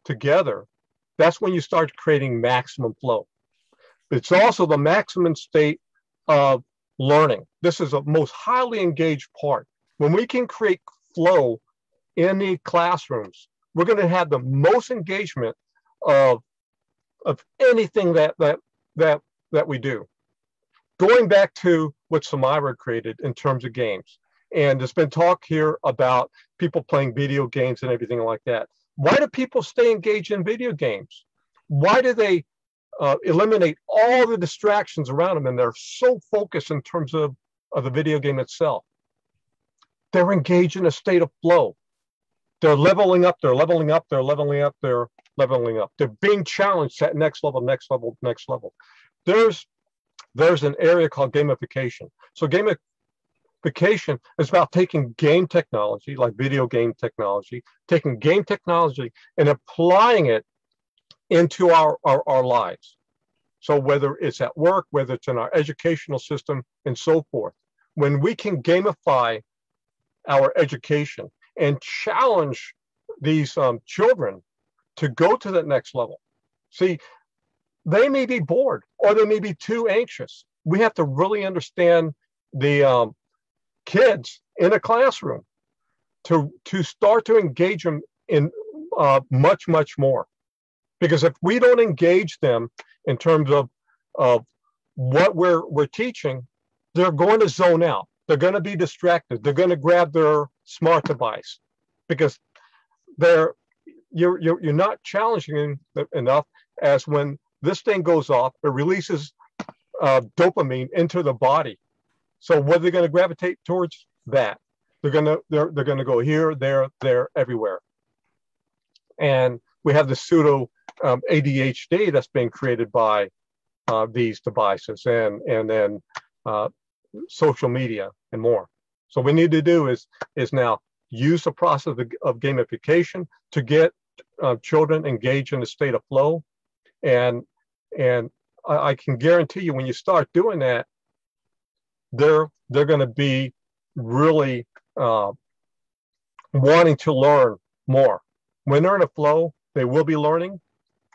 together, that's when you start creating maximum flow. It's also the maximum state of learning. This is the most highly engaged part. When we can create flow in the classrooms. We're going to have the most engagement of of anything that that that that we do. Going back to what Samaira created in terms of games, and there's been talk here about people playing video games and everything like that. Why do people stay engaged in video games? Why do they uh, eliminate all the distractions around them and they're so focused in terms of, of the video game itself? They're engaged in a state of flow they're leveling up, they're leveling up, they're leveling up, they're leveling up. They're being challenged at next level, next level, next level. There's there's an area called gamification. So gamification is about taking game technology, like video game technology, taking game technology and applying it into our, our, our lives. So whether it's at work, whether it's in our educational system, and so forth. When we can gamify our education, and challenge these um, children to go to that next level. See, they may be bored or they may be too anxious. We have to really understand the um, kids in a classroom to to start to engage them in uh, much much more. Because if we don't engage them in terms of of what we're we're teaching, they're going to zone out. They're going to be distracted. They're going to grab their smart device because they're you're you're, you're not challenging enough as when this thing goes off, it releases uh, dopamine into the body. So what are they going to gravitate towards? That they're going to they're they're going to go here, there, there, everywhere. And we have the pseudo um, ADHD that's being created by uh, these devices and and then uh, social media and more. So what we need to do is is now use the process of, of gamification to get uh, children engaged in a state of flow, and and I, I can guarantee you when you start doing that, they're they're going to be really uh, wanting to learn more. When they're in a flow, they will be learning.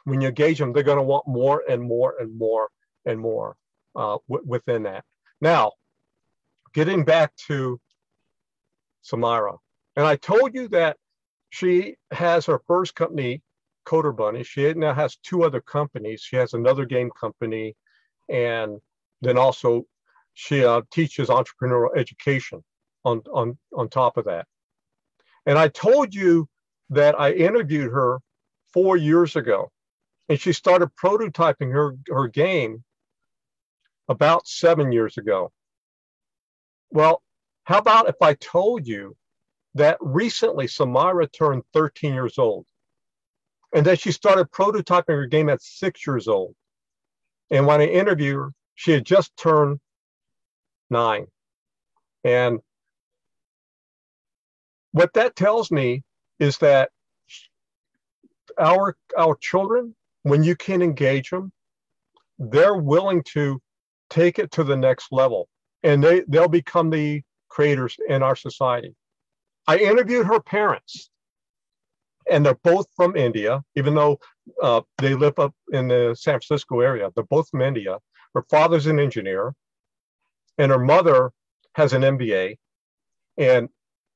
When you engage them, they're going to want more and more and more and more uh, within that. Now, getting back to Samaira, and I told you that she has her first company, Coder Bunny. She now has two other companies. She has another game company, and then also she uh, teaches entrepreneurial education on, on, on top of that. And I told you that I interviewed her four years ago, and she started prototyping her, her game about seven years ago. Well, how about if I told you that recently Samaira turned 13 years old and that she started prototyping her game at six years old. And when I interviewed her, she had just turned nine. And what that tells me is that our our children, when you can engage them, they're willing to take it to the next level and they, they'll become the creators in our society. I interviewed her parents, and they're both from India, even though uh, they live up in the San Francisco area. They're both from India. Her father's an engineer, and her mother has an MBA. And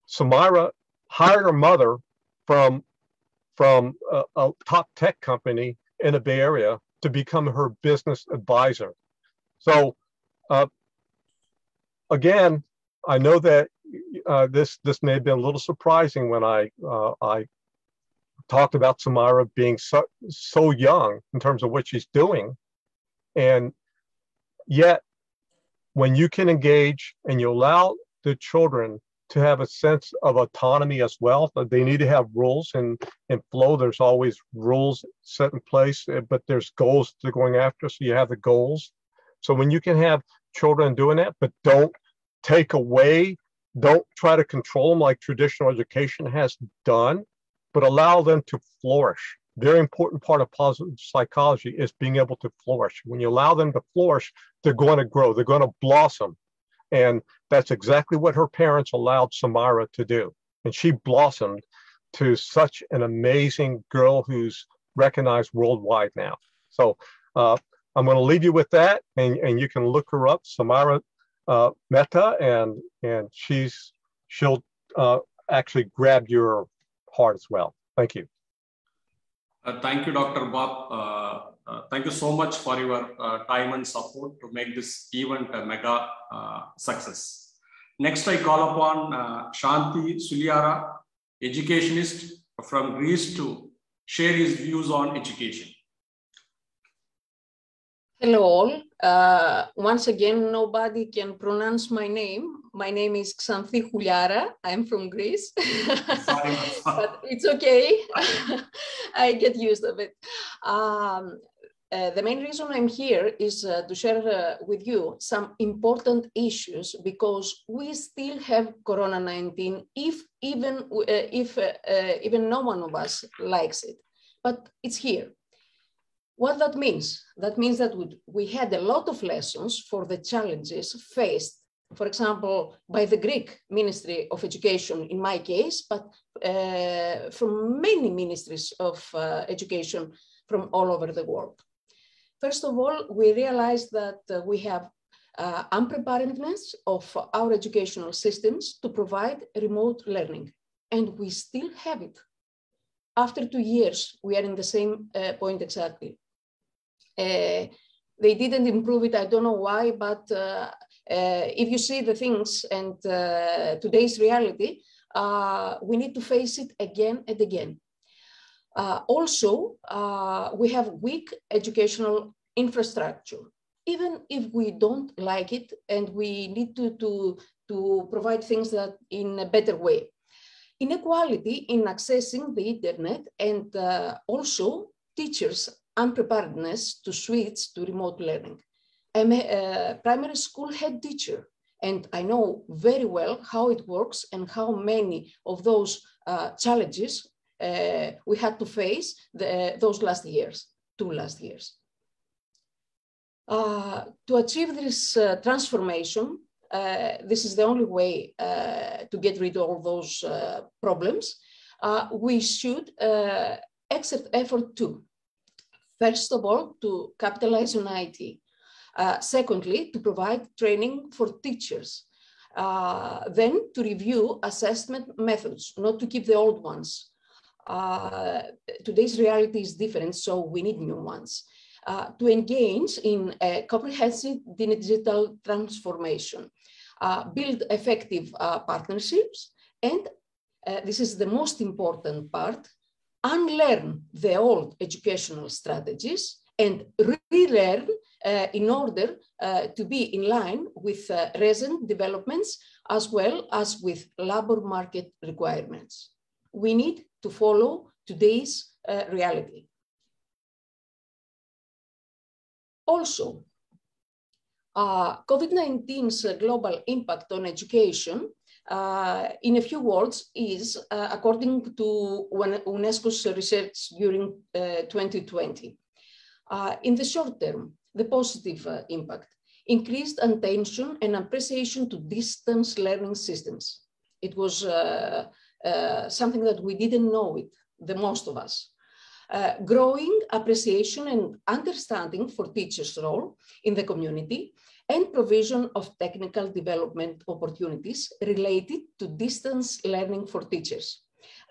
Samaira hired her mother from from a, a top tech company in the Bay Area to become her business advisor. So, uh, again, I know that uh, this this may have been a little surprising when I uh, I talked about Samaira being so so young in terms of what she's doing, and yet when you can engage and you allow the children to have a sense of autonomy as well. They need to have rules and in flow. There's always rules set in place, eh, but there's goals they're going after. So you have the goals. So when you can have children doing that, but don't take away don't try to control them like traditional education has done, but allow them to flourish. Very important part of positive psychology is being able to flourish. When you allow them to flourish, they're going to grow, they're going to blossom. And that's exactly what her parents allowed Samaira to do. And she blossomed to such an amazing girl who's recognized worldwide now. So uh, I'm going to leave you with that, and, and you can look her up, Samaira uh, Mehta, and and she's she'll uh, actually grab your heart as well. Thank you. Uh, thank you, Dr. Bob. Uh, uh, thank you so much for your uh, time and support to make this event a mega success. Next, I call upon Shanti Suliara, educationist from Greece, to share his views on education. Hello all. Uh, once again, nobody can pronounce my name. My name is Xanthi Houliara. I'm from Greece. but it's okay. I get used of it. Um, uh, the main reason I'm here is uh, to share uh, with you some important issues because we still have Corona 19, if even uh, if uh, even no one of us likes it, but it's here. What that means? That means that we had a lot of lessons for the challenges faced, for example, by the Greek Ministry of Education in my case, but uh, from many ministries of uh, education from all over the world. First of all, we realized that uh, we have uh, unpreparedness of our educational systems to provide remote learning, and we still have it. After two years, we are in the same uh, point exactly. Uh, they didn't improve it. I don't know why, but uh, if you see the things and today's reality, we need to face it again and again. Uh, also, uh, we have weak educational infrastructure. Even if we don't like it and we need to, to, to provide things that in a better way. Inequality in accessing the internet and uh, also teachers' unpreparedness to switch to remote learning. I'm a primary school head teacher and I know very well how it works and how many of those uh, challenges uh, we had to face the, those last years, two last years. Uh, to achieve this uh, transformation, uh, this is the only way uh, to get rid of all those problems. we should exert effort to, first of all, to capitalize on IT. Uh, secondly, to provide training for teachers. Uh, then to review assessment methods, not to keep the old ones. Uh, today's reality is different, so we need new ones. Uh, to engage in a comprehensive digital transformation, uh, build effective partnerships, and this is the most important part, unlearn the old educational strategies and relearn uh, in order uh, to be in line with uh, recent developments as well as with labor market requirements. We need to follow today's reality. Also, uh, COVID-19's global impact on education, uh, in a few words, is, uh, according to UNESCO's research during 2020, in the short term, the positive uh, impact, increased attention and appreciation to distance learning systems. It was uh, uh, something that we didn't know it, the most of us. Uh, growing appreciation and understanding for teachers' role in the community and provision of technical development opportunities related to distance learning for teachers.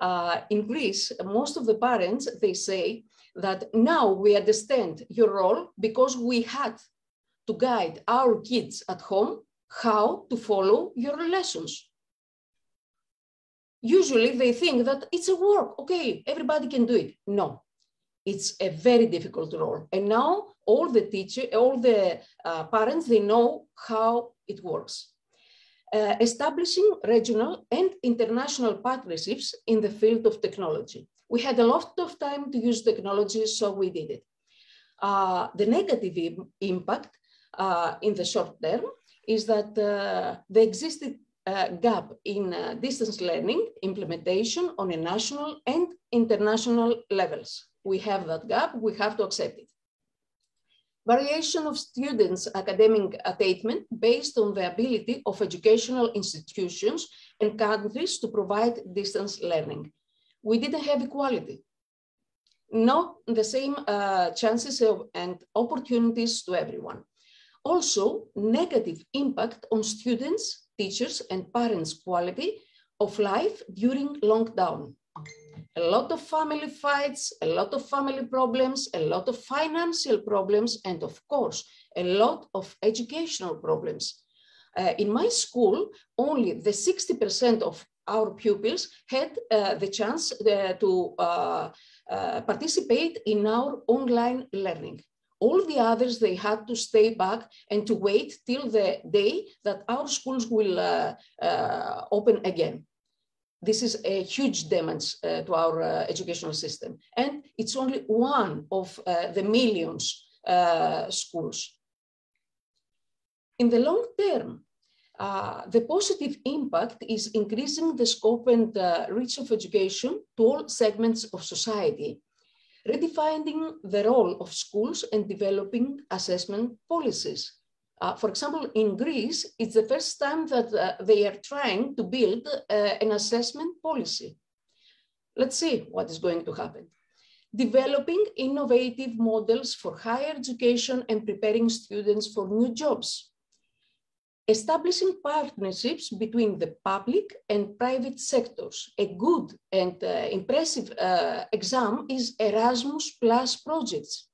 Uh, in Greece, most of the parents, they say that now we understand your role because we had to guide our kids at home how to follow your lessons. Usually they think that it's a work, okay, everybody can do it. No, it's a very difficult role. And now all the teacher, all the uh, parents, they know how it works. Uh, establishing regional and international partnerships in the field of technology. We had a lot of time to use technology, so we did it. Uh, the negative Im impact uh, in the short term is that uh, the existing uh, gap in uh, distance learning implementation on a national and international levels. We have that gap, we have to accept it. Variation of students' academic attainment based on the ability of educational institutions and countries to provide distance learning we didn't have equality. Not the same uh, chances of, and opportunities to everyone. Also, negative impact on students, teachers, and parents' quality of life during lockdown. A lot of family fights, a lot of family problems, a lot of financial problems, and of course, a lot of educational problems. Uh, in my school, only the 60% of our pupils had uh, the chance uh, to uh, uh, participate in our online learning. All the others, they had to stay back and to wait till the day that our schools will uh, uh, open again. This is a huge damage to our educational system. And it's only one of the millions schools. In the long term, uh, the positive impact is increasing the scope and uh, reach of education to all segments of society, redefining the role of schools and developing assessment policies. Uh, for example, in Greece, it's the first time that uh, they are trying to build uh, an assessment policy. Let's see what is going to happen. Developing innovative models for higher education and preparing students for new jobs establishing partnerships between the public and private sectors. A good and uh, impressive uh, exam is Erasmus Plus projects.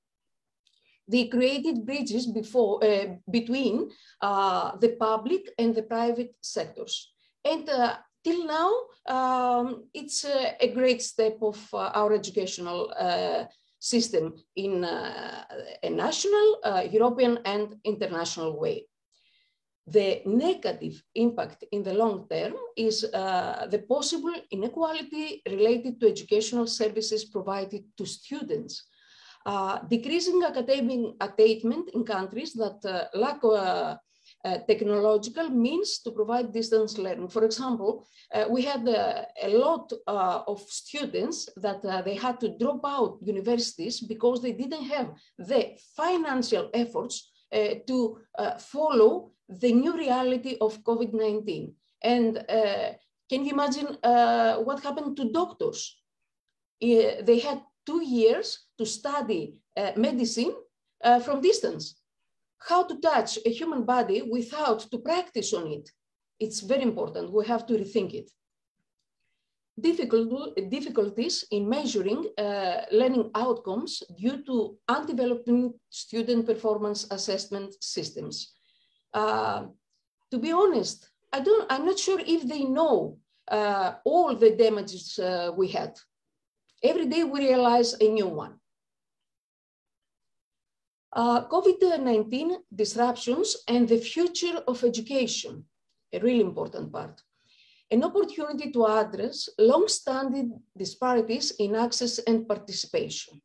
They created bridges before, uh, between uh, the public and the private sectors. And uh, till now, um, it's a, great step of uh, our educational system in a national, European, and international way. The negative impact in the long term is uh, the possible inequality related to educational services provided to students. Uh, decreasing academic attainment in countries that uh, lack uh, uh, technological means to provide distance learning. For example, uh, we had a lot of students that they had to drop out universities because they didn't have the financial efforts Uh, to uh, follow the new reality of COVID-19. And uh, can you imagine what happened to doctors? they had two years to study uh, medicine uh, from distance. How to touch a human body without to practice on it. It's very important. We have to rethink it. Difficult, difficulties in measuring uh, learning outcomes due to undeveloped student performance assessment systems. Uh, to be honest, I don't, I'm not sure if they know uh, all the damages uh, we had. Every day we realize a new one. Uh, COVID-19 disruptions and the future of education, a really important part. An opportunity to address long-standing disparities in access and participation.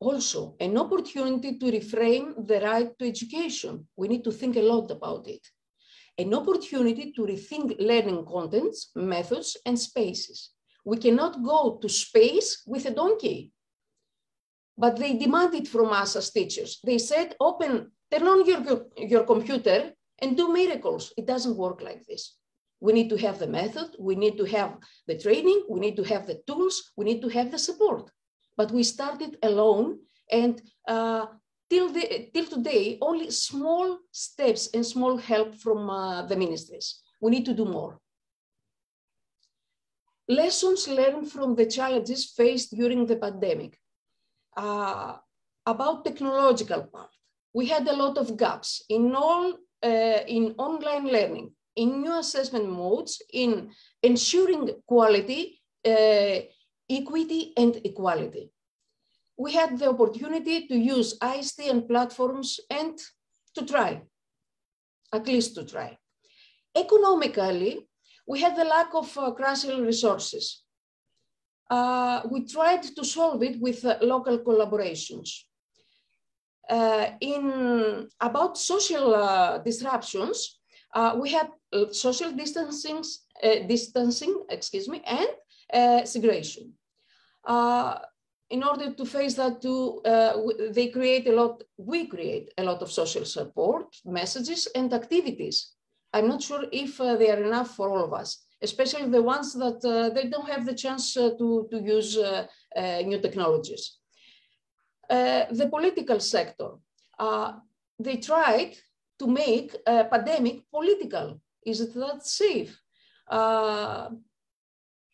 Also, an opportunity to reframe the right to education. We need to think a lot about it. An opportunity to rethink learning contents, methods, and spaces. We cannot go to space with a donkey but they demanded from us as teachers. They said, open, turn on your, your computer and do miracles. It doesn't work like this. We need to have the method, we need to have the training, we need to have the tools, we need to have the support. But we started alone and uh, till, the, till today, only small steps and small help from uh, the ministries. We need to do more. Lessons learned from the challenges faced during the pandemic uh, about technological part. We had a lot of gaps in all uh, in online learning, in new assessment modes, in ensuring quality, uh, equity, and equality. We had the opportunity to use ICT and platforms and to try, at least to try. Economically, we had the lack of uh, crucial resources uh, we tried to solve it with uh, local collaborations. Uh, in about social uh, disruptions, uh, we had uh, social distancing, distancing, excuse me, and segregation. in order to face that, too, they create a lot. We create a lot of social support, messages, and activities. I'm not sure if they are enough for all of us especially the ones that uh, they don't have the chance uh, to, to use uh, new technologies. the political sector, they tried to make a pandemic political. Is it that safe?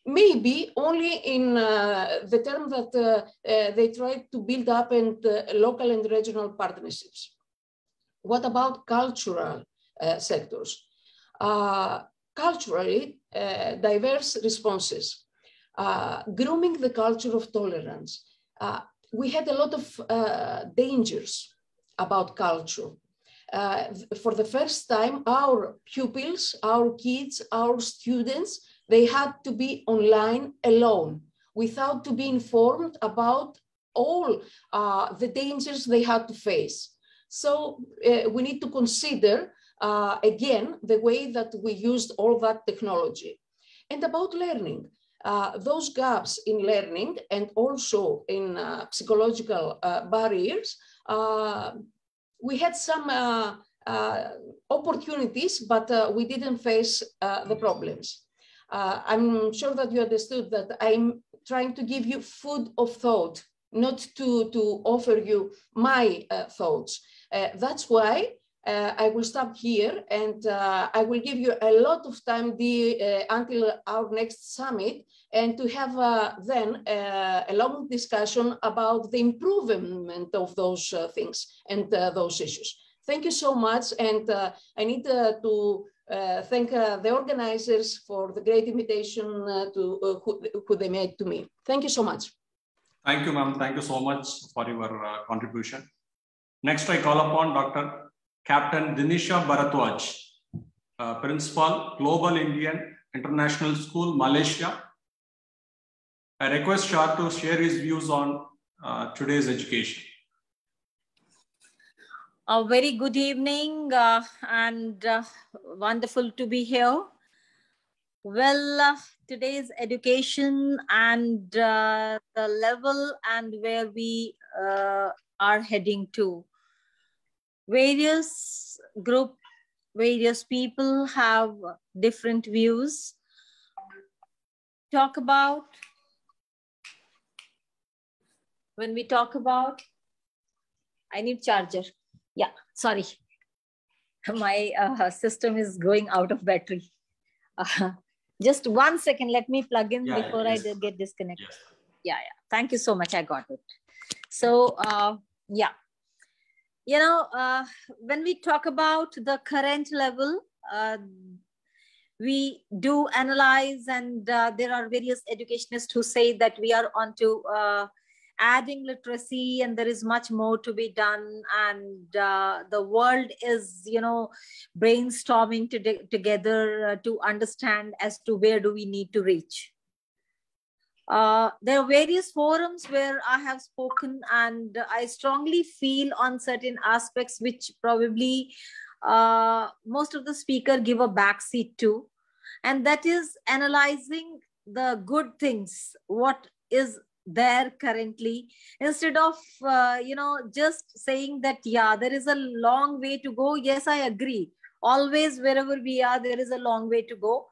maybe only in uh, the term that uh, uh, they tried to build up and local and regional partnerships. What about cultural sectors? culturally uh, diverse responses, uh, grooming the culture of tolerance. Uh, we had a lot of uh, dangers about culture. Uh, for the first time, our pupils, our kids, our students, they had to be online alone without to be informed about all uh, the dangers they had to face. So we need to consider uh, again, the way that we used all that technology. And about learning, uh, those gaps in learning and also in uh, psychological uh, barriers, uh, we had some uh, uh opportunities, but uh, we didn't face uh, the problems. I'm sure that you understood that I'm trying to give you food of thought, not to, to offer you my thoughts. that's why uh, I will stop here and uh, I will give you a lot of time the, uh, until our next summit and to have uh, then uh, a long discussion about the improvement of those uh, things and those issues. Thank you so much. And I need to thank the organizers for the great invitation to who, who, they made to me. Thank you so much. Thank you, ma'am. Thank you so much for your contribution. Next, I call upon Dr. Captain Dinisha Bharatwaj, uh, Principal, Global Indian International School, Malaysia. I request Shah to share his views on today's education. A very good evening uh, and uh, wonderful to be here. Well, uh, today's education and uh, the level and where we uh, are heading to. Various group, various people have different views. Talk about, when we talk about, I need charger. Yeah sorry. My uh, system is going out of battery. Uh, just one second let me plug in yeah, before i get disconnected. Yes. yeah yeah. Thank you so much i got it. So uh, yeah you know uh, when we talk about the current level uh, we do analyze and uh, there are various educationists who say that we are onto adding literacy and there is much more to be done and uh, the world is you know brainstorming to together uh, to understand as to where do we need to reach uh, there are various forums where i have spoken and i strongly feel on certain aspects which probably uh, most of the speaker give a backseat to. And that is analyzing the good things what is there currently instead of uh, you know just saying that yeah there is a long way to go. Yes i agree. Always wherever we are there is a long way to go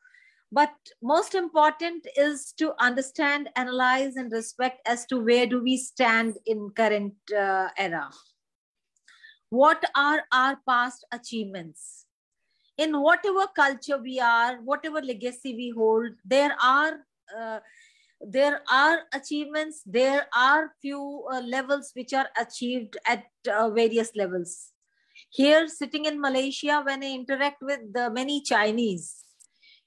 but most important is to understand analyze and respect as to where do we stand in current uh, era. What are our past achievements? In whatever culture we are whatever legacy we hold there are uh, there are achievements there are few uh, levels which are achieved at uh, various levels. Here sitting in malaysia when i interact with the many chinese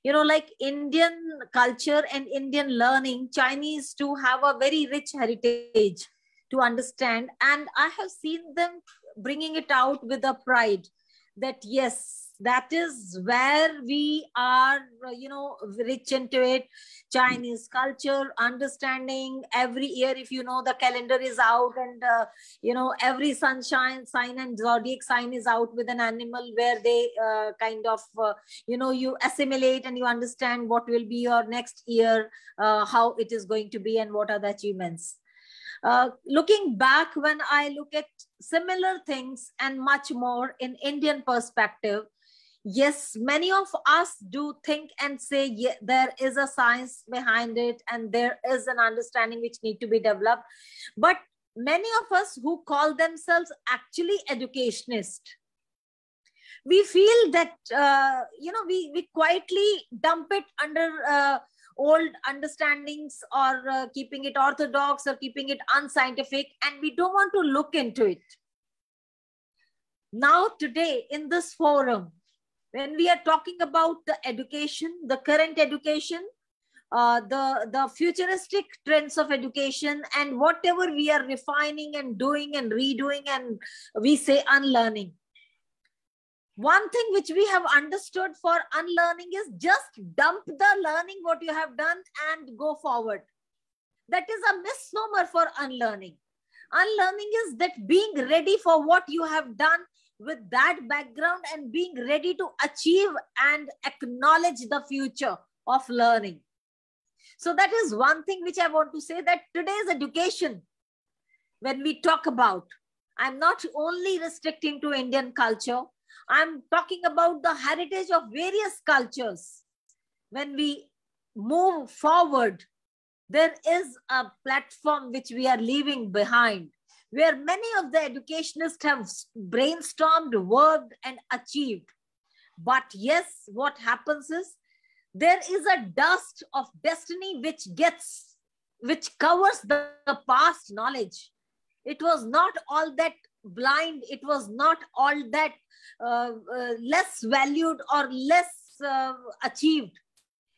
you know like indian culture and indian learning chinese too have a very rich heritage to understand. And i have seen them bringing it out with a pride that yes that is where we are you know rich into it. Chinese culture understanding every year if you know the calendar is out and uh, you know every sunshine sign and zodiac sign is out with an animal where they uh, kind of uh, you know you assimilate and you understand what will be your next year uh, how it is going to be and what are the achievements. Uh, looking back when i look at similar things and much more in indian perspective yes many of us do think and say yeah, there is a science behind it and there is an understanding which need to be developed. But many of us who call themselves actually educationists we feel that uh, you know we we quietly dump it under uh, old understandings or uh, keeping it orthodox or keeping it unscientific and we don't want to look into it. Now today in this forum when we are talking about the education, the current education, uh, the, the futuristic trends of education and whatever we are refining and doing and redoing and we say unlearning. One thing which we have understood for unlearning is just dump the learning what you have done and go forward. That is a misnomer for unlearning. Unlearning is that being ready for what you have done with that background and being ready to achieve and acknowledge the future of learning. So that is one thing which I want to say that today's education, when we talk about, I'm not only restricting to Indian culture, I'm talking about the heritage of various cultures. When we move forward, there is a platform which we are leaving behind where many of the educationists have brainstormed, worked, and achieved. But yes, what happens is there is a dust of destiny which gets, which covers the, the past knowledge. It was not all that blind, it was not all that uh, uh, less valued or less uh, achieved.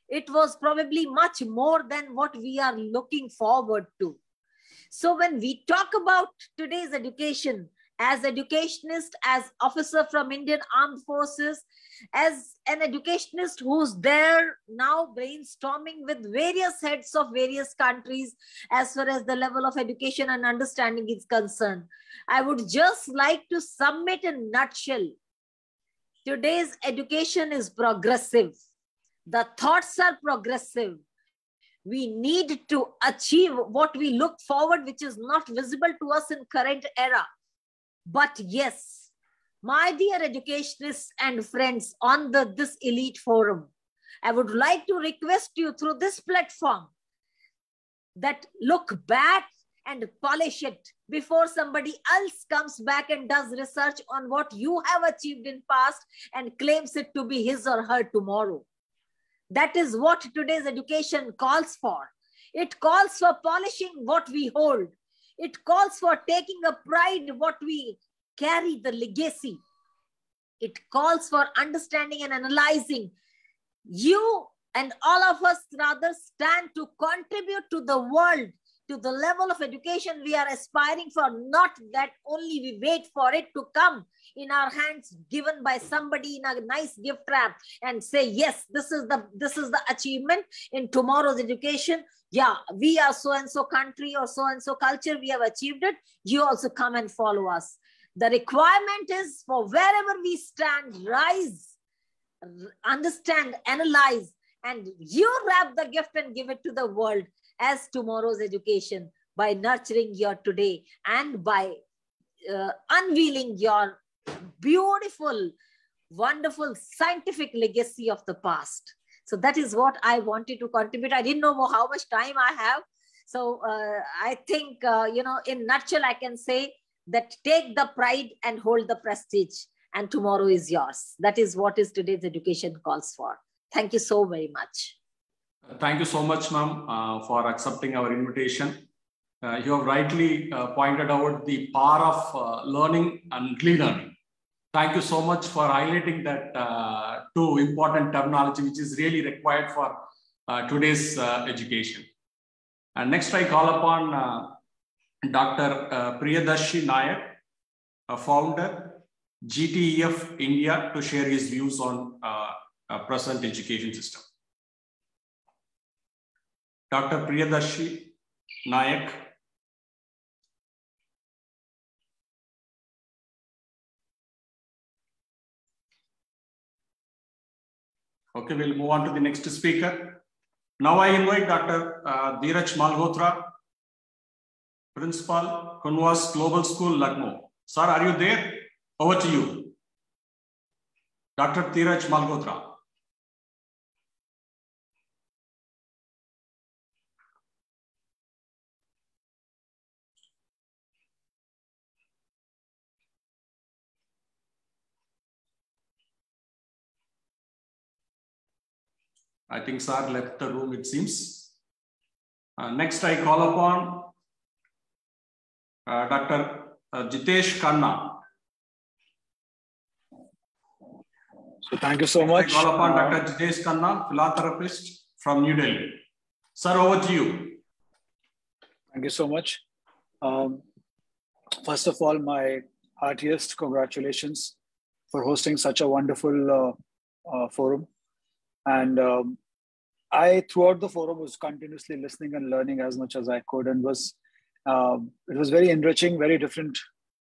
It was probably much more than what we are looking forward to. So when we talk about today's education, as educationist, as officer from Indian Armed Forces, as an educationist who's there now brainstorming with various heads of various countries as far as the level of education and understanding is concerned. I would just like to submit in nutshell. Today's education is progressive. The thoughts are progressive. We need to achieve what we look forward, which is not visible to us in current era. But yes, my dear educationists and friends on the, this elite forum, I would like to request you through this platform that look back and polish it before somebody else comes back and does research on what you have achieved in past and claims it to be his or her tomorrow. That is what today's education calls for. It calls for polishing what we hold. It calls for taking a pride what we carry the legacy. It calls for understanding and analyzing. You and all of us rather stand to contribute to the world to the level of education we are aspiring for not that only we wait for it to come in our hands given by somebody in a nice gift wrap and say yes this is the this is the achievement in tomorrow's education. Yeah we are so and so country or so and so culture we have achieved it. You also come and follow us. The requirement is for wherever we stand rise understand analyze and you wrap the gift and give it to the world as tomorrow's education by nurturing your today and by uh, unveiling your beautiful, wonderful scientific legacy of the past. So that is what I wanted to contribute. I didn't know how much time I have. So uh, I think, uh, you know, in nutshell, I can say that take the pride and hold the prestige and tomorrow is yours. That is what is today's education calls for. Thank you so very much. Thank you so much, ma'am, uh, for accepting our invitation. Uh, you have rightly uh, pointed out the power of uh, learning and relearning. Thank you so much for highlighting that uh, two important terminology, which is really required for uh, today's education. And next, I call upon Dr. Priyadarshi Nayak, a founder, GTEF India, to share his views on present education system. Dr. Priyadarshi Nayak. Okay, we'll move on to the next speaker. Now I invite Dr. Uh, Dheeraj Malhotra, Principal, Kunwar's Global School, Lucknow. Sir, are you there? Over to you. Dr. Dheeraj Malhotra. I think Sir left the room, it seems. Uh, next, I call upon uh, Dr. Uh, Jitesh Khanna. So thank you so much. I call upon Dr. Jitesh Khanna, philanthropist from New Delhi. Sir, over to you. Thank you so much. Um, first of all, my heartiest congratulations for hosting such a wonderful uh, uh, forum. And um, I, throughout the forum, was continuously listening and learning as much as I could, and was um, it was very enriching, very different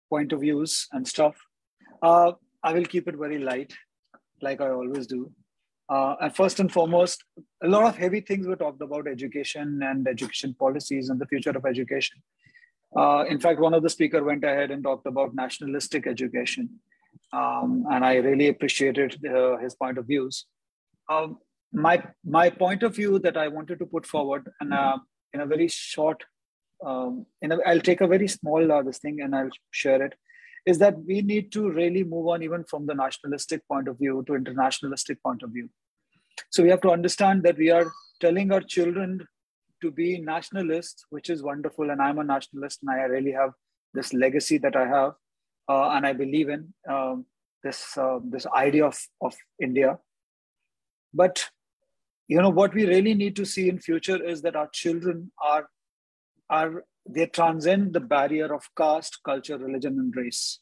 point of views and stuff. Uh, I will keep it very light, like I always do. Uh, and first and foremost, a lot of heavy things were talked about education and education policies and the future of education. Uh, in fact, one of the speaker went ahead and talked about nationalistic education, um, and I really appreciated uh, his point of views. Um, my my point of view that I wanted to put forward, and uh, in a very short, um, in a, I'll take a very small uh, this thing and I'll share it, is that we need to really move on even from the nationalistic point of view to internationalistic point of view. So we have to understand that we are telling our children to be nationalists, which is wonderful, and I'm a nationalist, and I really have this legacy that I have. uh, and I believe in um, this uh, this idea of, of India. But you know what we really need to see in future is that our children are are they transcend the barrier of caste, culture, religion, and race.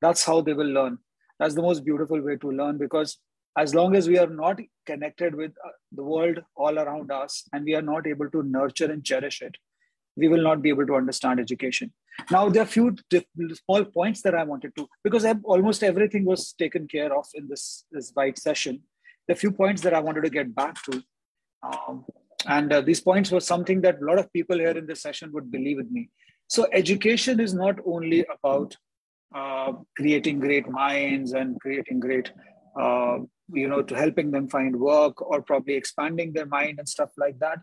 That's how they will learn. That's the most beautiful way to learn because as long as we are not connected with uh, the world all around us and we are not able to nurture and cherish it, we will not be able to understand education. Now, there are a few small points that I wanted to, because almost everything was taken care of in this, this white session. The few points that I wanted to get back to. Um, and uh, these points were something that a lot of people here in this session would believe with me. So education is not only about uh, creating great minds and creating great, uh, you know, to helping them find work or probably expanding their mind and stuff like that.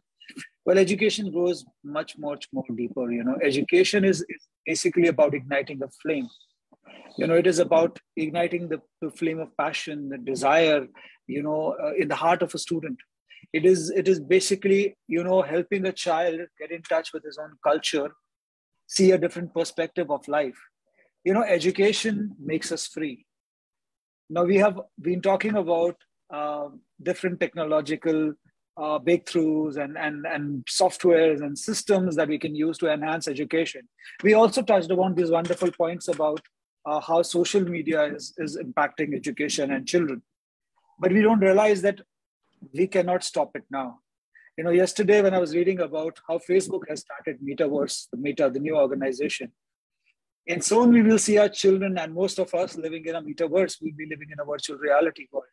Well, education goes much, much more deeper. You know, education is, is basically about igniting the flame. You know, it is about igniting the, the flame of passion, the desire, you know, uh, in the heart of a student. It is, it is basically, you know, helping a child get in touch with his own culture, see a different perspective of life. You know, education makes us free. Now, we have been talking about uh, different technological uh, breakthroughs and, and, and softwares and systems that we can use to enhance education. We also touched upon these wonderful points about uh, how social media is, is impacting education and children. But we don't realize that we cannot stop it now. You know, yesterday when I was reading about how Facebook has started Metaverse, the Meta, the new organization, and soon we will see our children and most of us living in a metaverse, we'll be living in a virtual reality world.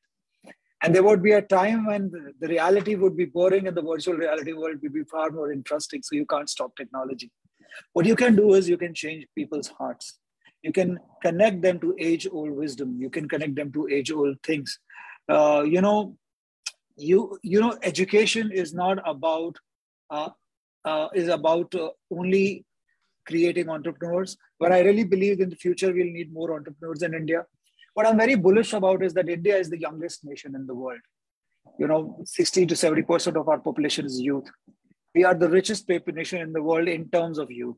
And there would be a time when the reality would be boring and the virtual reality world would be far more interesting. So you can't stop technology. What you can do is you can change people's hearts. You can connect them to age old wisdom. You can connect them to age old things. Uh, you know, you you know, education is not about uh, uh, is about uh, only creating entrepreneurs. But I really believe in the future we'll need more entrepreneurs in India what I'm very bullish about is that India is the youngest nation in the world. You know, 60 to 70% of our population is youth. We are the richest paper nation in the world in terms of youth.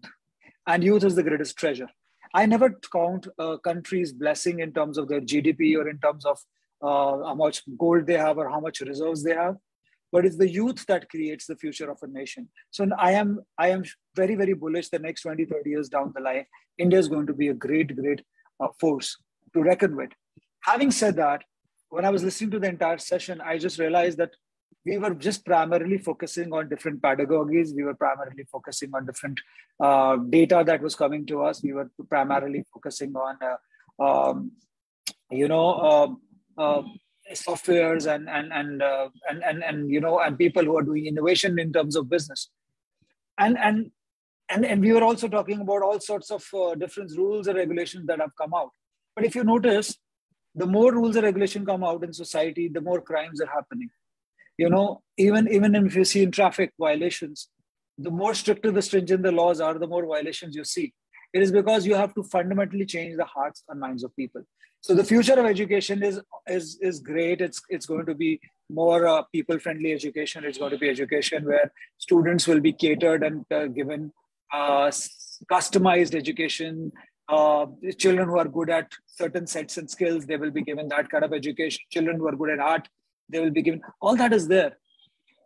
And youth is the greatest treasure. I never count a country's blessing in terms of their GDP or in terms of uh, how much gold they have or how much reserves they have, but it's the youth that creates the future of a nation. So I am I am very very bullish. The next 20 30 years down the line, India is going to be a great great uh, force to reckon with. Having said that, when I was listening to the entire session, I just realized that we were just primarily focusing on different pedagogies. We were primarily focusing on different uh, data that was coming to us. We were primarily focusing on, uh, um, you know, um, uh, softwares and and and, uh, and and and you know, and people who are doing innovation in terms of business. And and and and we were also talking about all sorts of uh, different rules and regulations that have come out. But if you notice, the more rules and regulation come out in society, the more crimes are happening. You know, even even if you see in traffic violations, the more stricter the stringent the laws are, the more violations you see. It is because you have to fundamentally change the hearts and minds of people. So the future of education is is is great. It's it's going to be more uh, people friendly education. It's going to be education where students will be catered and uh, given uh, customized education uh, children who are good at certain sets and skills, they will be given that kind of education. Children who are good at art, they will be given. All that is there,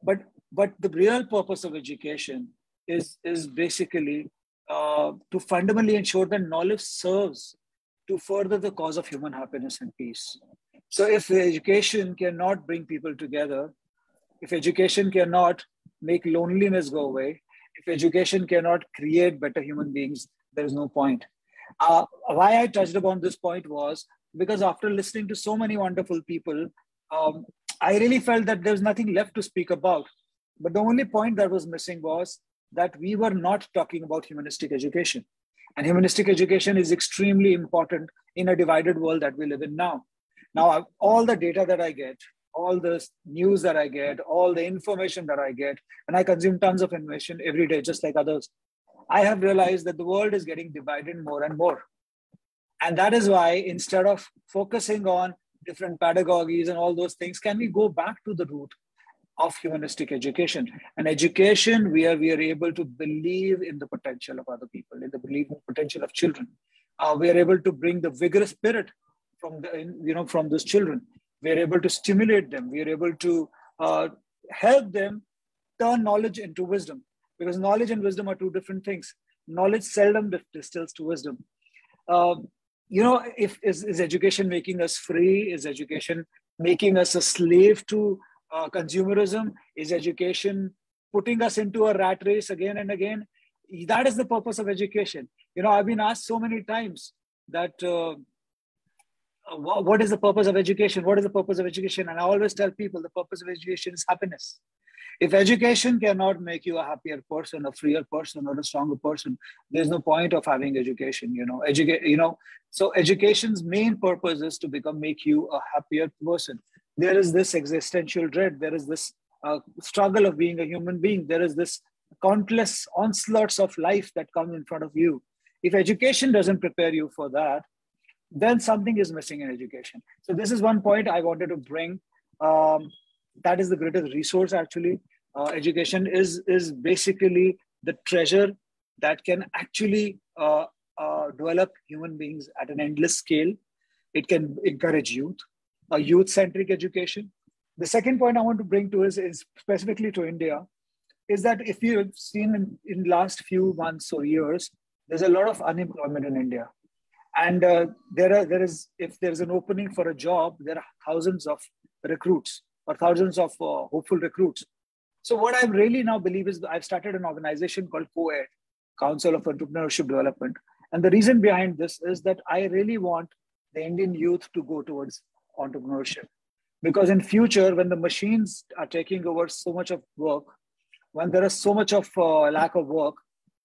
but but the real purpose of education is is basically uh, to fundamentally ensure that knowledge serves to further the cause of human happiness and peace. So if education cannot bring people together, if education cannot make loneliness go away, if education cannot create better human beings, there is no point. Uh, why I touched upon this point was because after listening to so many wonderful people, um, I really felt that there's nothing left to speak about. But the only point that was missing was that we were not talking about humanistic education. And humanistic education is extremely important in a divided world that we live in now. Now, all the data that I get, all the news that I get, all the information that I get, and I consume tons of information every day, just like others. I have realized that the world is getting divided more and more. And that is why instead of focusing on different pedagogies and all those things, can we go back to the root of humanistic education? And education where we are able to believe in the potential of other people, in the belief in the potential of children. Uh, we are able to bring the vigorous spirit from the, you know, from those children. We are able to stimulate them. We are able to uh, help them turn knowledge into wisdom because knowledge and wisdom are two different things. Knowledge seldom distills to wisdom. Um, you know, if is, is education making us free? Is education making us a slave to uh, consumerism? Is education putting us into a rat race again and again? That is the purpose of education. You know, I've been asked so many times that uh, what is the purpose of education? What is the purpose of education? And I always tell people the purpose of education is happiness. If education cannot make you a happier person, a freer person, or a stronger person, there's no point of having education. You know, educate. You know, so education's main purpose is to become make you a happier person. There is this existential dread. There is this uh, struggle of being a human being. There is this countless onslaughts of life that come in front of you. If education doesn't prepare you for that, then something is missing in education. So this is one point I wanted to bring. Um, that is the greatest resource actually. Uh, education is, is basically the treasure that can actually uh, uh, develop human beings at an endless scale. It can encourage youth, a youth-centric education. The second point I want to bring to is, is specifically to India, is that if you've seen in, in last few months or years, there's a lot of unemployment in India. And uh, there, are, there is, if there's an opening for a job, there are thousands of recruits or thousands of uh, hopeful recruits. So what I really now believe is I've started an organization called COED, Council of Entrepreneurship Development. And the reason behind this is that I really want the Indian youth to go towards entrepreneurship. Because in future, when the machines are taking over so much of work, when there is so much of uh, lack of work,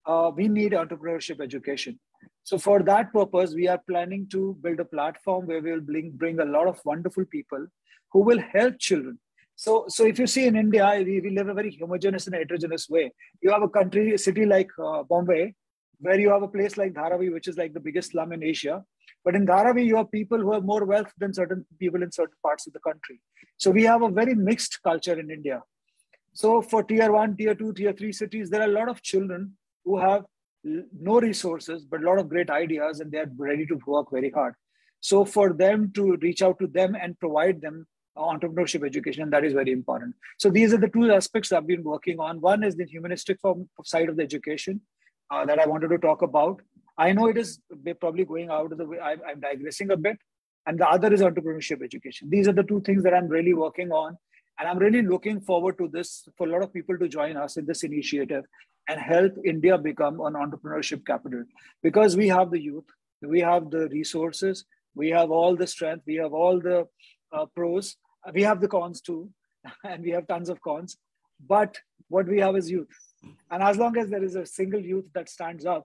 uh, we need entrepreneurship education. So for that purpose, we are planning to build a platform where we will bring, bring a lot of wonderful people who will help children. So, so if you see in India, we, we live a very homogeneous and heterogeneous way. You have a country, a city like uh, Bombay, where you have a place like Dharavi, which is like the biggest slum in Asia. But in Dharavi, you have people who have more wealth than certain people in certain parts of the country. So we have a very mixed culture in India. So for tier one, tier two, tier three cities, there are a lot of children who have no resources, but a lot of great ideas, and they're ready to work very hard. So for them to reach out to them and provide them entrepreneurship education, that is very important. So these are the two aspects I've been working on. One is the humanistic form, side of the education uh, that I wanted to talk about. I know it is probably going out of the way, I'm, I'm digressing a bit. And the other is entrepreneurship education. These are the two things that I'm really working on. And I'm really looking forward to this for a lot of people to join us in this initiative and help India become an entrepreneurship capital because we have the youth, we have the resources, we have all the strength, we have all the uh, pros, we have the cons too, and we have tons of cons. But what we have is youth. And as long as there is a single youth that stands up,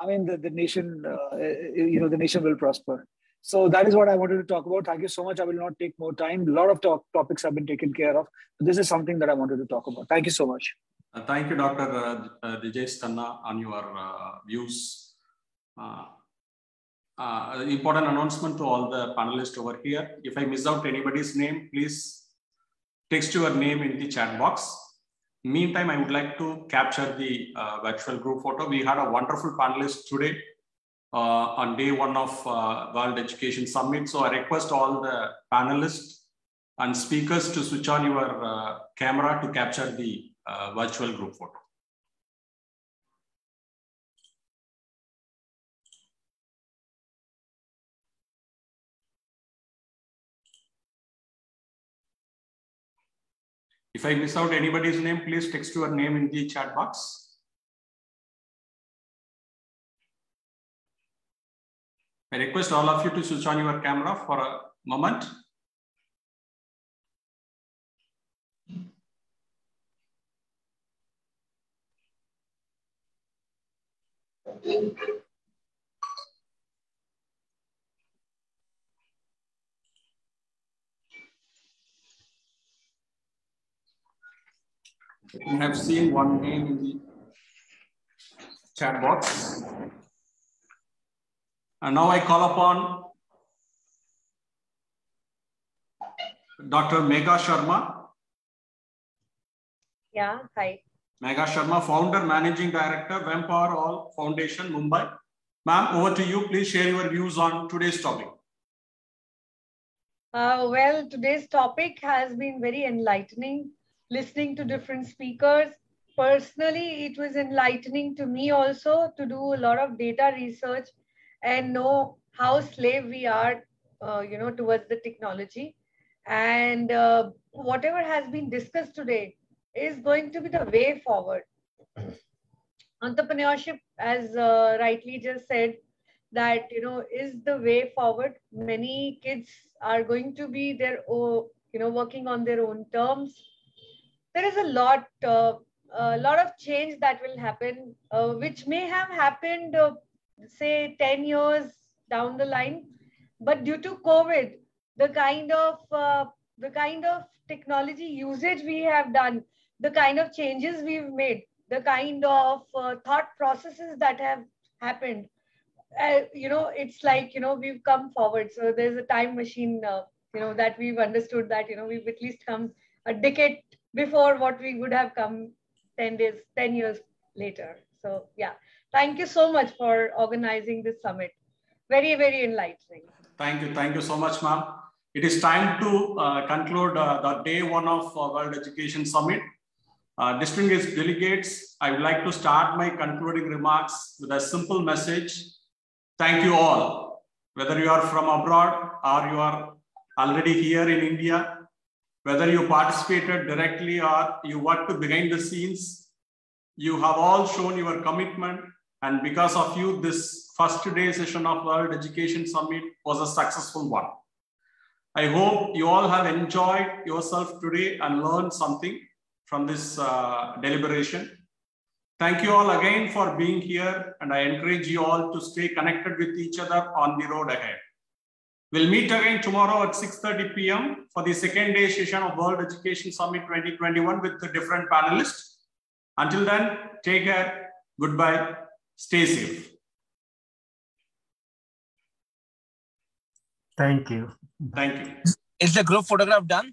I mean, the, the nation, uh, you know, the nation will prosper. So that is what I wanted to talk about. Thank you so much. I will not take more time. A lot of talk, topics have been taken care of. This is something that I wanted to talk about. Thank you so much. Uh, thank you, Dr. Uh, uh, Tanna, on your uh, views. Uh, uh, important announcement to all the panelists over here. If I miss out anybody's name, please text your name in the chat box. Meantime, I would like to capture the uh, virtual group photo. We had a wonderful panelist today on day one of World Education Summit. So I request all the panelists and speakers to switch on your camera to capture the uh, virtual group photo. If I miss out anybody's name, please text your name in the chat box. I request all of you to switch on your camera for a moment. We have seen one name in the chat box. And now I call upon Dr. Megha Sharma. Yeah, hi. Megha Sharma, founder, managing director, Vempower All Foundation, Mumbai. Ma'am, over to you. Please share your views on today's topic. Uh, well, today's topic has been very enlightening, listening to different speakers. Personally, it was enlightening to me also to do a lot of data research and know how slave we are, uh, you know, towards the technology. And uh, whatever has been discussed today is going to be the way forward. Entrepreneurship, as uh, rightly just said, that you know is the way forward. Many kids are going to be their own, you know, working on their own terms. There is a lot, uh, a lot of change that will happen, uh, which may have happened, uh, say, 10 years down the line, but due to COVID, the kind of uh, the kind of technology usage we have done, the kind of changes we've made, the kind of uh, thought processes that have happened. Uh, you know, it's like, you know, we've come forward. So there's a time machine, you know, that we've understood that, you know, we've at least come a decade before what we would have come 10 days, 10 years later. So yeah, thank you so much for organizing this summit. Very, very enlightening. Thank you. Thank you so much, ma'am. It is time to uh, conclude uh, the day one of uh, World Education Summit. Uh, distinguished delegates, I would like to start my concluding remarks with a simple message. Thank you all, whether you are from abroad or you are already here in India, whether you participated directly or you worked behind the scenes, you have all shown your commitment and because of you, this first day session of World Education Summit was a successful one. I hope you all have enjoyed yourself today and learned something from this uh, deliberation. Thank you all again for being here and I encourage you all to stay connected with each other on the road ahead. We'll meet again tomorrow at 6.30 p.m. for the second day session of World Education Summit 2021 with the different panelists. Until then, take care, goodbye, stay safe. Thank you. Thank you. Is the group photograph done?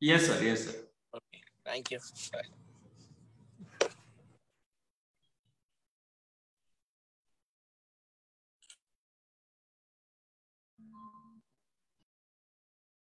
Yes, sir. Yes, sir. Okay. Thank you. Bye.